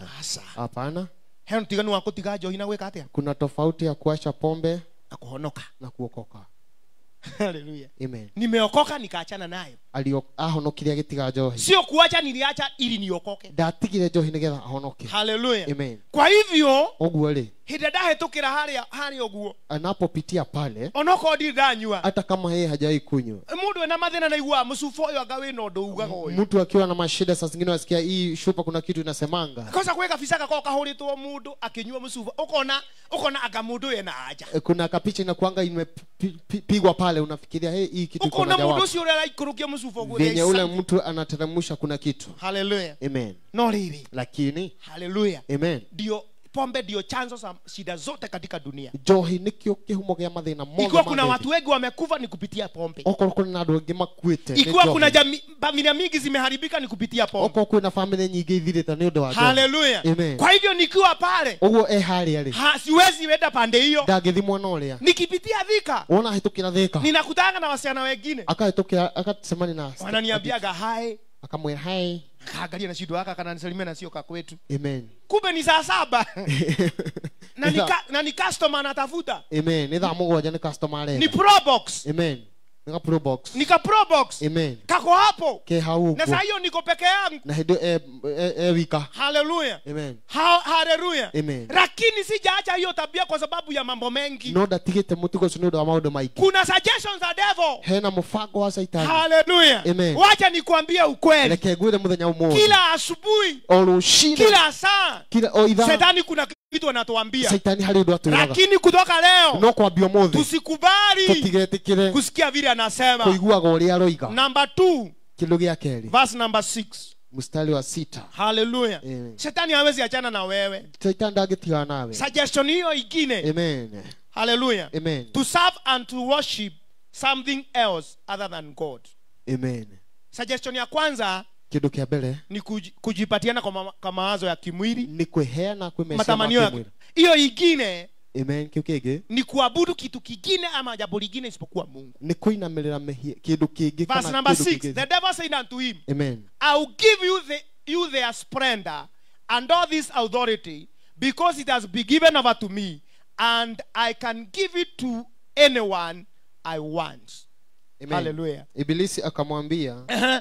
Hapana. He ũtiganu wa gũtiga njohi na gwĩka atĩa kuna tofauti ya kuacha pombe na kuhonoka. na kuokoka. Haleluya amen. Nimeokoka nikaachana nayo. Alio- ahonokire agitiga njohi sio kuacha niliacha ili niokoke. Ndatigire njohi nigetha ahonoke. Haleluya amen. Kwa hivyo ũguo rĩ hĩndĩ ndahĩtũkĩra harĩa harĩa ũguo anapopitia pale onokorwo ndirĩ ndanyua. hata kama yeye hajawai kunywa. Mũndũ ena mathĩna na iguaga mũcuba ũyũ anga wĩna ũndũ ugaga ũyũ. Mtu akiwa na mashida saa zingine wasikia hii shupa kuna kitu inasemanga. Kosa gakorwo kahũrĩtwo mũndũ akĩnyua mũcuba ũkona ũkona anga mũndũ ũyũ ena anja E, kuna kapicha inakuanga imepigwa pale unafikiria hey, hii kitu iko ũkona na mũndũ jawabu ũcio ũrĩa araikũrũkia mũcuba ũguo vyenye ule mtu anateremsha kuna kitu. Haleluya amen. No rĩrĩ. Lakini haleluya amen. Ndio pombe ndio chanzo za shida zote katika dunia. Njohi nikio kihumo gia mathina mothe ikiwa kuna watu wengi wamekufa ni kupitia pombe. Okorwo kuna na andũ angĩ makuĩte nĩ ikiwa kuna familia mingi zimeharibika ni kupitia pombe. Okorwo kuna familia nyingi ithirite ni undu wa haleluya Amen. kwa hivyo nikiwa pale uo e hali rĩ. ha, siwezi wenda pande hiyo. Ndangithi mwana uria nikipitia dhika wona hitukira dhika ninakutanga na wasichana wengine. Akahitukira akasemani na wananiambiaga hai. Akamwe hai kaangalia na shindo haka kananisalimia na sio kakwetu amen. Kumbe ni saa saba. Na ni, na ni customer anatafuta. Amen. Nĩ thaa mugwanja ni customer ni probox. Amen nĩ ka pro box. Nika pro box. Amen. Kako hapo? Ke hauko na saa hiyo niko peke yangu. Na hiyo e, e, e wika haleluya amen. Ha, haleluya Amen. lakini sijaacha hiyo tabia kwa sababu ya mambo mengi. No ndatigĩte mutigo ũcio ndo maũndũ maingĩ kuna suggestions za devil. Hena mũbango wa saitani. Haleluya Amen. wacha nikwambie ukweli. Leke ngwĩre mũthenya ũmũthĩ kila asubuhi o rũcinĩ kila saa kila o ithaa shetani kuna kitu anatuambia. Saitani hali ndo atwĩraga lakini kutoka leo no kwambia ũmũthĩ tusikubali tũtigetĩkĩre kusikia vile anasema ũrĩa aroiga number two kĩndũ gĩa verse number six. Mstari wa sita. Haleluya Amen. shetani hawezi achana na wewe. Shetani ndangĩtigana nawe suggestion hiyo ingine. Amen. Haleluya amen. To serve and to worship something else other than god. Amen. Suggestion ya kwanza kindu kia mbere ni kuji- kujipatiana kwa, ma, kwa mawazo ya kimwili. Ni kwĩheana kwĩ matamanio ma hiyo ingine amen kĩu kĩngĩ ni kuabudu kitu kingine ama jambo lingine isipokuwa mungu Ni kuinamirira kindu kingi verse number kĩndũ six the devil said unto him amen I'll give you the you their splendor and all this authority because it has been given over to me, and I can give it to anyone I want. Amen. Hallelujah. ibilisi akamwambia Uh-huh.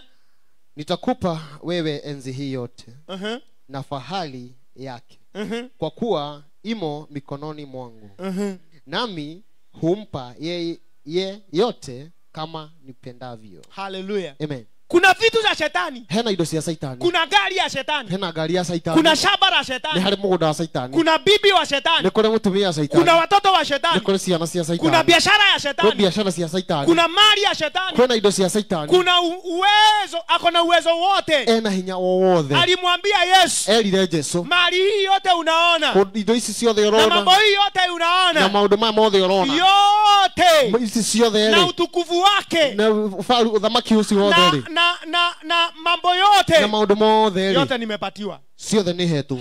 nitakupa wewe enzi hii yote Uh-huh. na fahali yake Uh-huh. kwa kuwa imo mikononi mwangu Uh-huh. nami humpa ye, ye yote kama nipendavyo Hallelujah. amen Kuna vitu za shetani. hena indo cia saitani. Kuna gari ya shetani. hena gari ya saitani. Kuna shamba la shetani. hari mugunda wa saitani. Kuna bibi wa shetani. ni kuri mutumia ya saitani. Kuna watoto wa shetani. Ni kuri ciana cia Kuna biashara ya shetani. Kuna biashara cia saitani. Kuna mali ya shetani. kuna indo cia saitani. Kuna uwezo, ako na uwezo wote. ena hinya o wothe. Alimwambia Yesu, erire jesu. Mali hii yote unaona. Indo ici ciothe na mambo hii yote unaona. Na maundu ma maya mothe ũrona. Yote. Ici ciothe na utukufu wake. Na ũthamaki ũcio wothe na, na, na, mambo mambo na yote maũndũ mothe yote nimepatiwa. Ciothe ni hetwo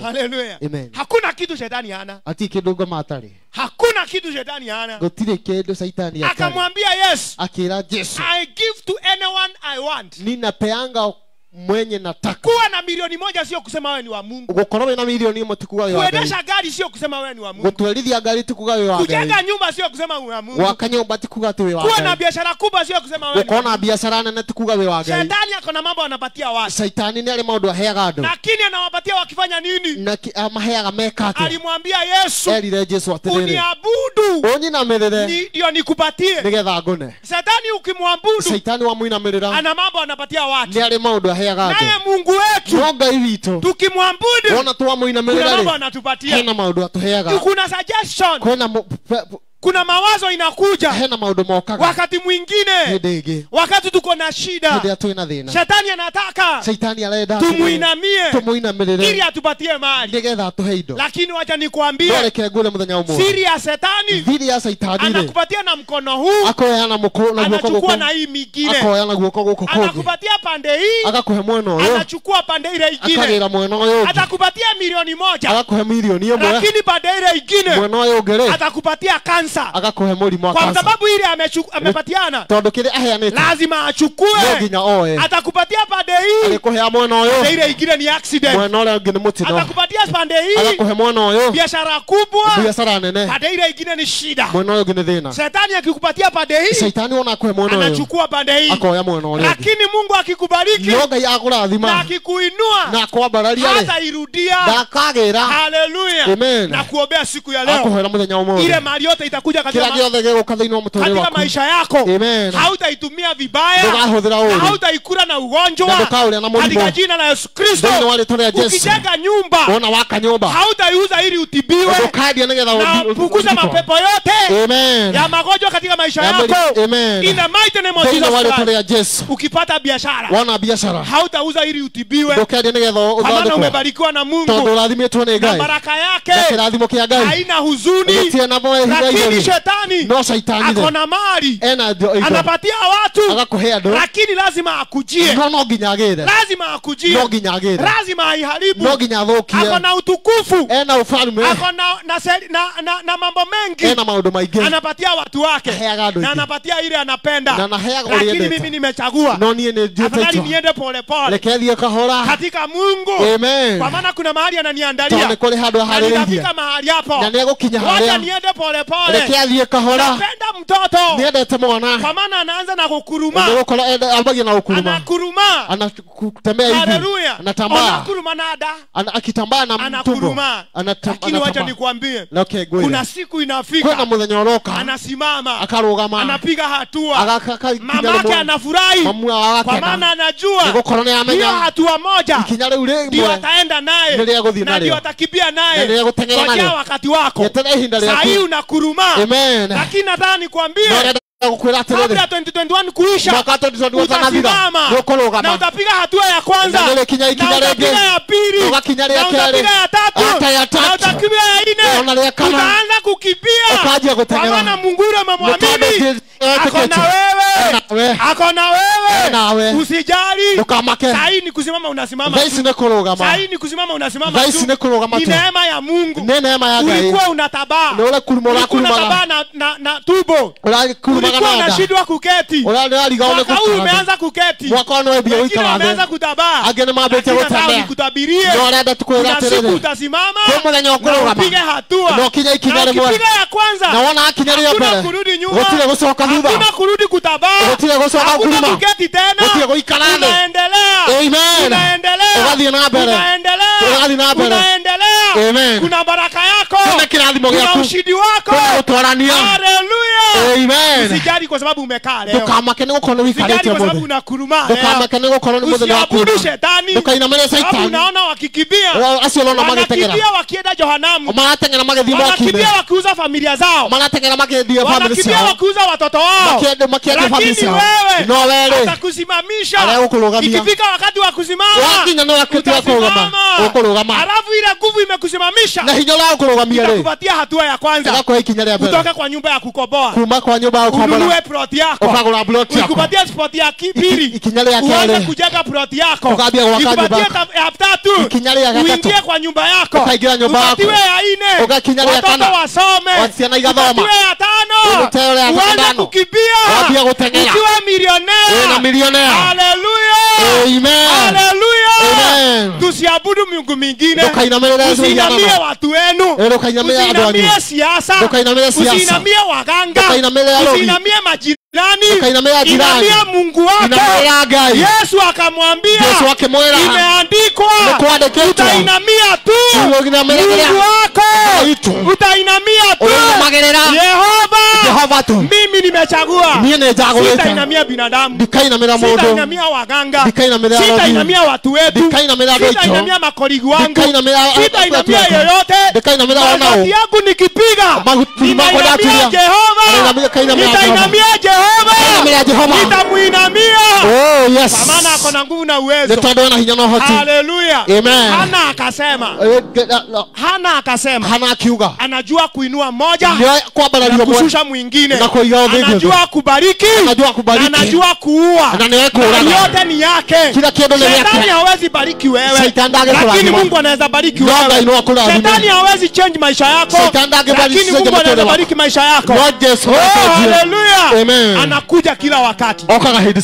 hakuna kitu shetani hana. Ati ngoma atarĩ hakuna kitu shetani hana. Gũtirĩ kĩndũ shetani akamwambia yes akira jesu. I give to anyone i want. Ninapeanga mwenye nataka. Kuwa na milioni moja sio kusema wewe ni wa mungu. Gukorwo wina milioni imwe ti kuga wĩ wa ngai. kuendesha gari sio kusema wewe ni wa mungu. Gũtwarithia ngari tikuga wĩ wa kujenga nyumba sio kusema wewe ni wa mungu. Gwaka nyũmba ti kuga atĩ wĩ wa kuwa na biashara kubwa sio kusema wewe gukorwo wa na biashara nene tikuga wa ngai. Shetani ako na mambo anapatia watu. Shetani ni ale maundu aheaga andu lakini anawapatia wakifanya nini? Na amaheaga meka atĩa? Alimwambia yesu erire jesu atiriri uniabudu. Ũnyinamĩrĩre. Ni- ndio nikupatie nigetha ngune shetani ukimwabudu saitani wamũinamĩrĩra ana mambo anapatia watu. Ni ale maundu aheaga naye andũ mungu wetu. No ngai witå wona kuna twamũinamĩrĩra mambo rĩ anatupatia. Hena maå ndå kuna suggestion. Kwĩna mũ- pe- kuna mawazo inakuja. Hena maundu mokaga wakati mwingine wakati tuko na shida shetani anataka. Shetani arenda tumuinamie. Tumuinamie ili atupatie mali. Indo. Lakini wacha nikwambie ndoreke muthenya umwe. siri ya shetani thiri ya shetani anakupatia na mkono huu akoyana mkono na na hii mingine anakupatia pande hii akakuhe mwena anachukua pande ile ingine. Akagira mwena atakupatia milioni moja. Akakuhe milioni lakini pande ile ingine mwena ngere atakupatia kansa kansa agakuhe mũrimũ wa kwa sababu ile amepatiana tondũ kĩrĩa aheanĩte lazima no achukue nginya oe. Atakupatia pande hii. Mwena ile ingine ni accident. Mwena mũtino. Atakupatia pande hii. Agakuhe mwena biashara kubwa. Biashara nene. Pande ile ingine ni shida. Mwena thĩna. Shetani akikupatia pande hii shetani ona mwena anachukua pande hii. Akoya mwena lakini mungu akikubariki no ngai na akikuinua na akwambararia hata irudia haleluya Amen. na kuombea siku ya leo. Ile mali yote itakuja katika, maisha yako. Amen. hautaitumia vibaya na ũũru hautaikura na na ugonjwa ndũkaũrĩa na katika jina la yesu kristo. Thĩinĩ wa rĩtwa rĩa jesu. Ukijenga nyumba wona waka nyũmba hautaiuza ili utibiwe. Nĩgetha na punguza mapepo yote Amen. ya magonjwa katika maisha yako. Amen. in the mighty name of Jesus Christ. ukipata biashara wona biashara. hautauza ili utibiwe. Nĩgetha umebarikiwa na tondũ mungu. Ũrathimĩtwo nĩ na baraka na yake kĩrathimo kĩa ngai. haina huzuni. Gĩtirĩ na moe lakini shetani. No shetani ako rĩ na mali. Anapatia watu. Lakini lazima akujie. No no agĩre lazima akujie. No agĩre lazima aiharibu. No nginya ako athũkie na utukufu. Ena ufalme ako na, na, na, na, na mambo mengi. Ena maundu maingi. Anapatia watu wake. Na anapatia ile anapenda. Na naheaga lakini mimi nimechagua. No niĩ ni afadhali niende pole pole. Thiĩ kahora. Katika mungu. Amen. Kwa maana kuna mahali ananiandalia. Nĩ kũrĩ handũ na aharĩrĩirie nitafika mahali hapo. Na wacha niende polepole reke athiĩ kahora. napenda mtoto. Nĩendete mwana. Kwa maana anaanza na kukuruma. Nĩgũkorwo ende- ambagia na gũkuruma anakuruma. Anatembea hivi. Haleluya anatambaa. Anakuruma nada Ana- akitambaa na mtumbo. Lakini wacha nikwambie. Okay, kuna siku inafika. Mũthenya uroka anasimama. Akarũgama anapiga hatua. Agaka- mamake anafurahi. Kwa maana anajua nĩgũkorwo nĩ hiyo amenya hatua moja ikinya rĩu ndio rĩmwe ataenda naye ndio Na naye ngojea wakati wako. Saa hii rĩaku unakuruma amen. Lakini nataka nikwambie kabla 2021 kuisha mwaka wa 2021 ũtanathira utasimama na utapiga hatua ya kwanza Na utapiga ya pili na utapiga ya tatu na utapiga ya nne. Utaanza kukimbia kwa maana Mungu yule umemwamini ako na wewe. Ako na wewe Nawe. usijali! Ukamake! Sahi ni kusimama unasimama sahi ni kurugama sahi ni kusimama unasimama sahi ni kurugama tu. neema ya Mungu. Ni neema ya ngai. Ulikuwa unatabaa nĩ ũrakuruma ulikuwa unatabaa ũrakurumaga na, na, na tubo ulikuwa na unashindwa kuketi. Mwaka huu gũikara umeanza kuketi. Mwaka ũyũ bia wengine gũikara kutabaa agene mabete Lakini nikutabirie ndio ũrenda tukwĩra kuna siku utasimama kwĩ mũthenya na upige hatua. Na ũkinye ikinya mwana ukipiga ya kwanza naona wona akinya rĩa hakuna kurudi nyuma. Gũtirĩ gũcoka thutha hakuna kurudi kutabaa gũtirĩ gũcoka hakuna kuruma kuketi tena. Gũtirĩ gũikara thĩ unaendelea. Amen. Unaendelea. Ũgathiĩ na mbere Ũgathiĩ na mbere. Amen. kuna baraka yako. Kuna kĩrathimo kuna ushindi wako. kwĩna gũtwarania haleluya amen. Usijali kwa sababu umekaa leo ndũkamake nĩ gũkorwo nĩ wĩikarĩte kwa sababu unakuruma leo ndũkamake nĩ gũkorwo nĩ mũthenya wa usiabudu shetani ndũkainamĩre sababu unaona wakikimbia acio ũrona magĩteng'era wanakimbia wakienda johanamu marateng'era magĩthiĩ mwaki-inĩ wakiuza familia zao. Marateng'era magĩthiĩ famĩlĩ wanakimbia wakiuza watoto wao. Ciao wewe. No atakusimamisha. Ikifika wakati wa kusimama ũkũrũgama alafu ile nguvu imekusimamisha na hinya ũrĩa ũkũrũgamia rĩ itakupatia hatua ya kwanza. Ĩgakũhe ikinya rĩa mbere kutoka kwa nyumba ya kukoboa. Kuma kwa nyũmba ya gũkombora ununue ploti yako. Ũkagũra ploti yako. Ikupatia spoti ya kipili ikinya rĩa uanze kujenga plot yako. Ukaambia gwaka ikupatie ya tatu. Ikinya rĩa gatatũ. uingie kwa nyumba yako. Ukaingira nyumba yako. upatiwe ya ine Ugakinya rĩa watoto kana. wasome. Wa- ciana igathoma. ya tano. Uanze kukimbia. Ukiwa wĩna milionea milionea haleluya amen. Haleluya tusiabudu miungu mingine. Usiinamie watu wenu. Anyu usiinamie siasa. Usiinamie waganga. Usiinamie majirani. Jirani. inamia mungu wako yesu akamwambia imeandikwa utainamia tu mungu wako. Utainamia tu. Yehova. Mimi nimechagua. Nĩ njagũrĩte sitainamia binadamu. Ndikainamĩra mũndũ sitainamia waganga. Ndikainamĩra arogi. sitainamia watu wetu. Ndikainamĩra andũ aitũ. sitainamia makoligi wangu. Ndikainamĩra sitainamia yoyote Ndikainamĩra ona magoti yangu nikipiga. Jehova. Ndikainamĩra Jehova. nitainamia jehova Rĩa jehova. Nitamuinamia oh yes. Kwa maana ako na nguvu na uwezo. Tondũ ena hinya na hoti. haleluya Amen. hana akasema. Eh, na- na- hana akasema. Hana akiuga. Anajua kuinua moja na kushusha mwingine. Na kuiga ũthĩngĩ. anajua kubariki. Anajua kubariki. na anajua kuua. Na kũũraga. Na yote ni yake. Kila kitu ni shetani yake. hawezi bariki wewe. Shetani lakini mungu anaweza bariki No Ngai no wewe akũrathime. shetani hawezi change maisha yako. Shetani lakini mungu anaweza bariki maisha yako. No Jesu Oh, haleluya Amen. anakuja kila wakati.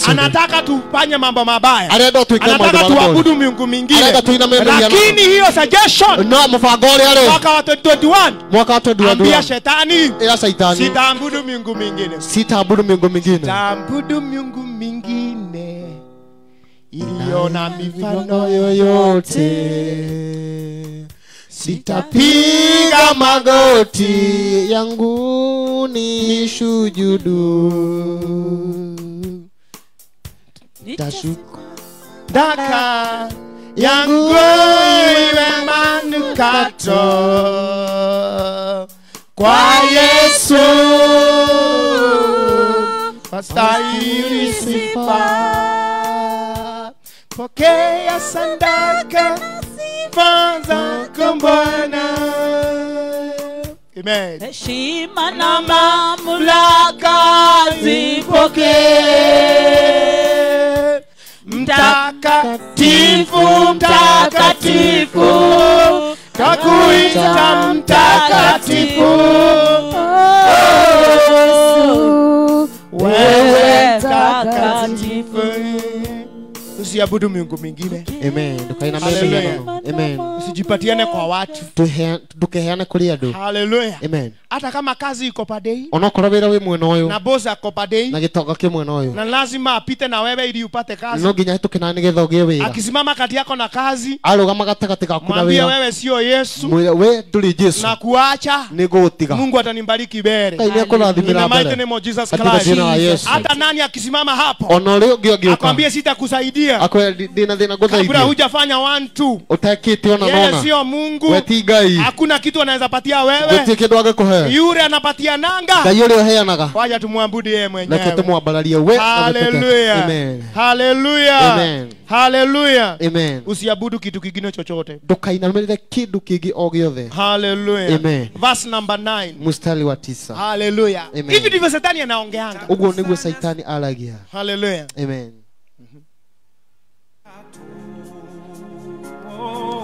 Anataka tufanye mambo mabaya. Anataka tuabudu miungu mingine. Lakini hiyo suggestion. No mwaka wa 2021 mwaka wa ambia 2021 shetani. Ĩra caitani sitaabudu miungu mingine. Sitaabudu miungu mingine. Sitaabudu miungu mingine. Iliyo na mifano yoyote sitapiga magoti yangu ni shujudu tashuka daka yangu iwe manukato kwa Yesu. Wastahili sifa. Pokea sadaka sifa zako Bwana. Amen. heshima na mamlaka zipokee. Mtakatifu mtakatifu kakuita mtakatifu. Wewe mtakatifu. Usiabudu miungu mingine. Amen. Ndukainame Hallelujah. Amen. Usijipatiane kwa watu. Ndukeheane kuri andu. haleluya amen. Hata kama kazi iko padei onokorwo wira wi mwena uyu. na bosi ako padei na gitonga ki mwena uyu. na lazima apite na wewe ili upate kazi. no nginya hĩtũkĩnaga nĩgetha ugie wira. akisimama kati yako na kazi Arugama gatagati gaku na mwambie wĩra. wewe sio yesu. Mwĩre we nduri jesu. Na kuacha. Nĩ ngũgũtiga mungu atanimbariki mbele ngai nĩ In akũrathimĩra the mighty mbere? yesu. Hata nani akisimama hapo ona ũrĩa ũngĩ ũngĩũka akwambie sitakusaidia. Akwĩra ndĩna thĩna kabla ngũthaithia hujafanya one two ona yeye sio mungu. We hakuna kitu anaweza patia wewe. Gũtirĩ kĩndũ angĩkũhe yule anapatia nanga. Ngai ũrĩa ũheanaga waja tumwabudu yeye reke mwenyewe na we na gĩtũ gĩake. haleluya Amen. haleluya Amen. haleluya amen. Usiabudu kitu kingine chochote. Ndũkainamĩrĩre kĩndũ kĩngĩ o gĩothe. Haleluya Amen. verse number 9 mstari wa tisa. Haleluya hivi ndivyo shetani anaongeanga. Ũguo nĩguo saitani aragia. Haleluya amen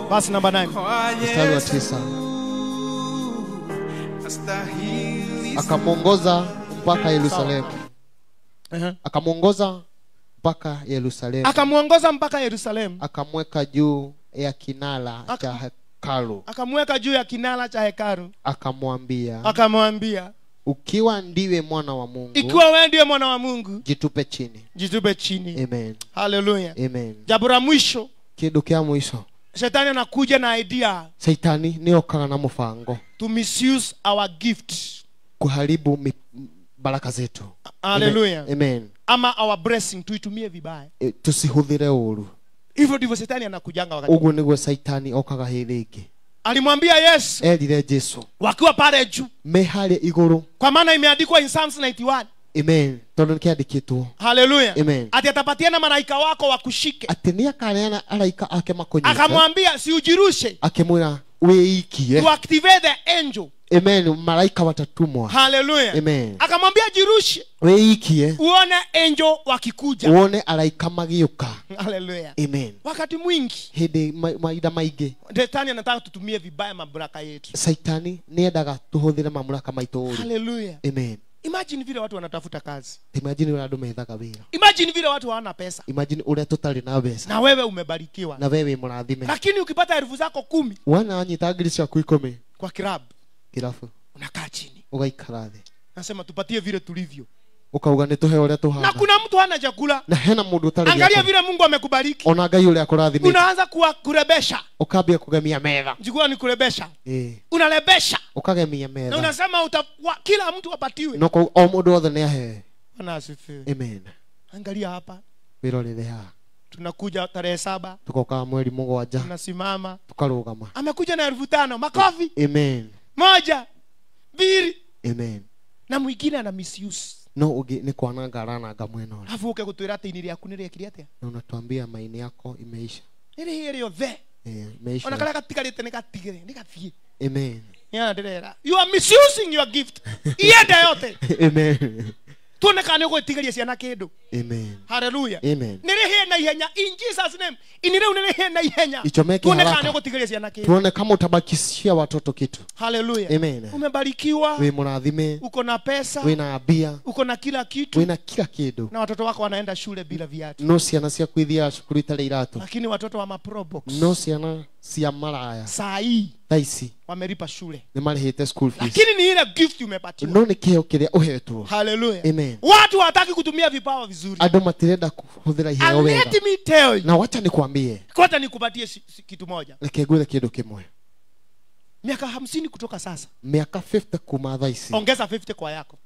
verse number 9 mstari wa tisa. Akamwongoza mpaka yerusalemu. Uh-huh. akamwongoza mpaka yerusalemu. Akamwongoza mpaka yerusalemu. Akamweka juu ya kinara Aka- cha hekalu. Akamweka juu ya kinara cha hekalu. Akamwambia akamwambia ukiwa ndiwe mwana wa mungu ikiwa wewe ndiwe mwana wa mungu jitupe chini. jitupe chini. Amen. Haleluya amen. Jambo la mwisho. Kĩa mũico shetani anakuja na idea. Saitani niokaga na mũbango to misuse our gift. Kuharibu mi- baraka zetu. Haleluya amen, amen. ama our blessing tuitumie vibaya. E, tusihũthĩre uru hivyo ndivyo shetani anakujanga wakati ũguo nĩguo saitani okaga hiringi alimwambia yesu erire jesu. wakiwa pale juu. Me harĩa igũrũ. Kwa maana imeandikwa in Psalms 91 amen. Tondũ nĩ kĩandĩkĩtwo haleluya Amen. ati atapatiana malaika wako wakushike. Atĩ nĩ akaneana araika ake makũnyite akamwambia siujirushe. Akĩmwĩra wĩikie. To activate the angel. Amen. Malaika watatumwa. Haleluya amen. Akamwambia jirushe. Wĩikie. Uone angel wakikuja. Uone araika magä haleluya amen. Wakati mwingi. Hĩndĩ maida detani shetani anataka tutumie vibaya mabaraka yetu. Saitani nĩ endaga tũhũthĩre mamũraka maitũ ũru haleluya amen imagine vile watu wanatafuta kazi. Imagine vile andũ methaga wĩra imagine vile watu hawana pesa. Imagine ule tũtarĩ na mbeca na wewe umebarikiwa. Na wewe wĩ mũrathime lakini ukipata elfu zako kumi wana anyita ngiri ciaku ikũmi kwa kirabu kirabu. unakaa chini. Ũgaikara thĩ nasema tupatie vile tulivyo ũkauga nĩ tũhe ũrĩa na tũhana kuna mtu hana chakula. Na hena mũndũ ũtarĩ angalia gĩakũrĩa. vile mungu amekubariki ona ngai ũrĩa akũrathimĩte unaanza kuwa kurebesha. Ukambia kugemia metha. Jikua ni kurebesha. Eh. Unarebesha. Ũkagemia na unasema uta, wa, kila mtu apatiwe. No o må ndå wothe nä ahewe Bwana asifiwe. Amen. Angalia hapa. Wĩrorere haha tunakuja tarehe saba. Tukokaa mweri mũgwanja. Tunasimama. Tukarugama amekuja na elfu tano. Makofi. Amen. Moja. Mbili. Amen. Na mwingine ana misuse no ũngĩ nĩ kwananga arananga mwena no alafu uke gutwira ati ini rĩaku nĩ atia no na unatuambia maini yako imeisha. Rĩrĩ yothe eh, imeisha. Ona kala gatigarĩte ni katigire ni gathiĩ. Amen. Yeah ndirera you are misusing your gift. Iende yote. Amen tuone kana nĩ ũgwĩtigĩria ciana kä amen. Haleluya Amen. rä rĩhie na ihenya. In jesus name. Ini rĩu hä rĩhie na ihenya. Tuone kana haraka. nĩ ũgũtigĩria ciana kĩndũ tuone kama utabakishia watoto kitu. Haleluya Amen. umebarikiwa. Wi mũrathime. Uko na pesa. Wina mbia. Uko na kila kitu. Wina kila kĩndũ. Na watoto wako wanaenda shule bila viatu. No ciana ciaku ithiaga cukuru itarä iratå lakini watoto wa maprobox no ciana cia maraya. Saa hii tha ici. Wamelipa shule. Nĩ marĩhĩte school fees. Lakini ni ile gift umepatiwa. No nĩ kĩheo kĩrĩa ũhetwo. Haleluya Amen. watu hawataki kutumia vipawa vizuri. Andũ matirenda and wega. let me tell you. Na wacha nikwambie kwanza nikupatie si- si- kitu moja. Reke ngwĩre kĩndũ kĩmwe. Miaka hamsini kutoka sasa. Miaka 50 kuma tha ici. Ongeza 50 kwa yako.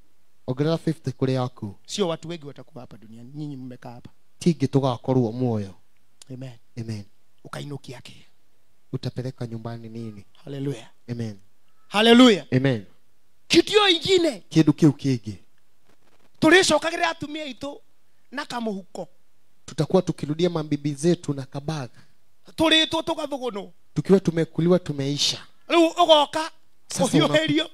Ongerera 50 kũrĩ yaku. Sio watu wengi watakuwa hapa duniani. Nyinyi mmekaa hapa. Tige tũgakorwo muoyo amen. Amen. Ukainukia kile utapeleka nyumbani nini? Haleluya amen. Haleluya amen. Kitu hiyo ingine. Kindu kiu kingi tulicokagĩrĩra atumia itu na kamuhuko. Tutakuwa tukirudia mabibi zetu na kabaga. Tũrĩtwo tukathugunu tukiwa tumekuliwa tumeisha. Riu ugoka ũhiũhĩrio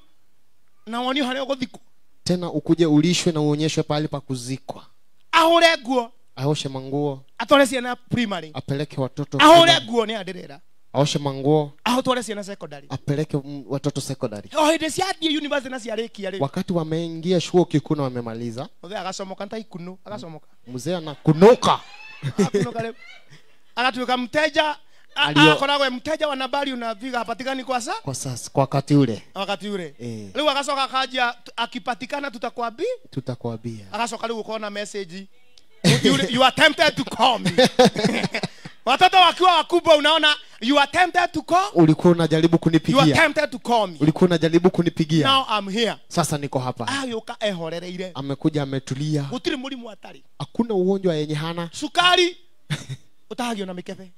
na wonio haria ũgũthikwo. Tena ukuje ulishwe na uonyeshwe pahali pa kuzikwa. Ahure nguo. Aoshe manguo. Atware ciana primary. Apeleke watoto ahure nguo ni andĩrĩra aoshe manguo. Ahũtware ciana secondary. Apeleke watoto secondary. O hĩndĩ ciathiĩ university na ciarĩkia rĩ. Wakati wameingia chuo kikuu na wamemaliza mũthee agacomoka ntaikunu agacomoka. mzee anakunuka. Agatuĩka mteja a- Alio- akoragwo e mteja wa nambari unapiga hapatikani kwa saa kwa sasa kwa wakati ule. Wakati ule. Eh. leo agacoka akajia tu- akipatikana tutakwambi tutakwambia. Agacoka leo ũkorwo na message. You, you are tempted to call me watoto wakiwa wakubwa unaona you are tempted to call? Ulikuwa unajaribu kunipigia. You are tempted to call me. Ulikuwa unajaribu kunipigia. Now i'm here. Sasa niko hapa. Agĩũka ehorereire amekuja ametulia. Utiri muri atarĩ hakuna ugonjwa yenye hana. Sukari. Ũtahagio na mikebe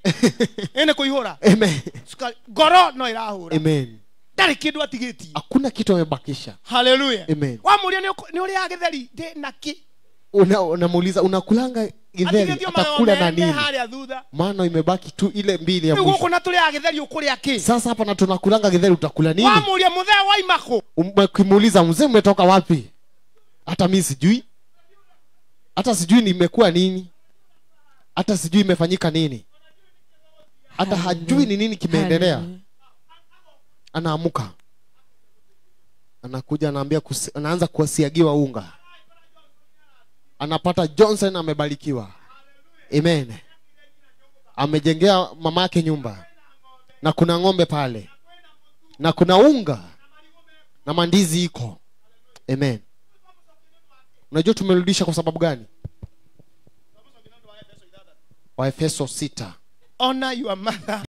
ene kuihura. Amen. Sukari. Ngoro no irahura. Amen. Ndarĩ kidwa atigĩtie hakuna kitu amebakisha. Haleluya Amen. Wa muri ni uri agetheri. gĩtheri naki na Una- unamuuliza unakulanga githeri atakula na nini? maana imebaki tu ile mbili ya mwisho. na sasa hapa na tunakulanga githeri utakula nini? Waimako mzee umetoka wapi? Hata mi sijui. Hata sijui nimekuwa nini. Hata sijui imefanyika nini. Hata hajui ni nini kimeendelea. Anaamuka. Anakuja anaambia kusi, anaanza kuwasiagiwa unga anapata johnson amebarikiwa. Amen. Amejengea mama yake nyumba. Na kuna ng'ombe pale. Na kuna unga. Na mandizi iko. Amen. Unajua tumerudisha kwa sababu gani? Waefeso sita. Honor your mother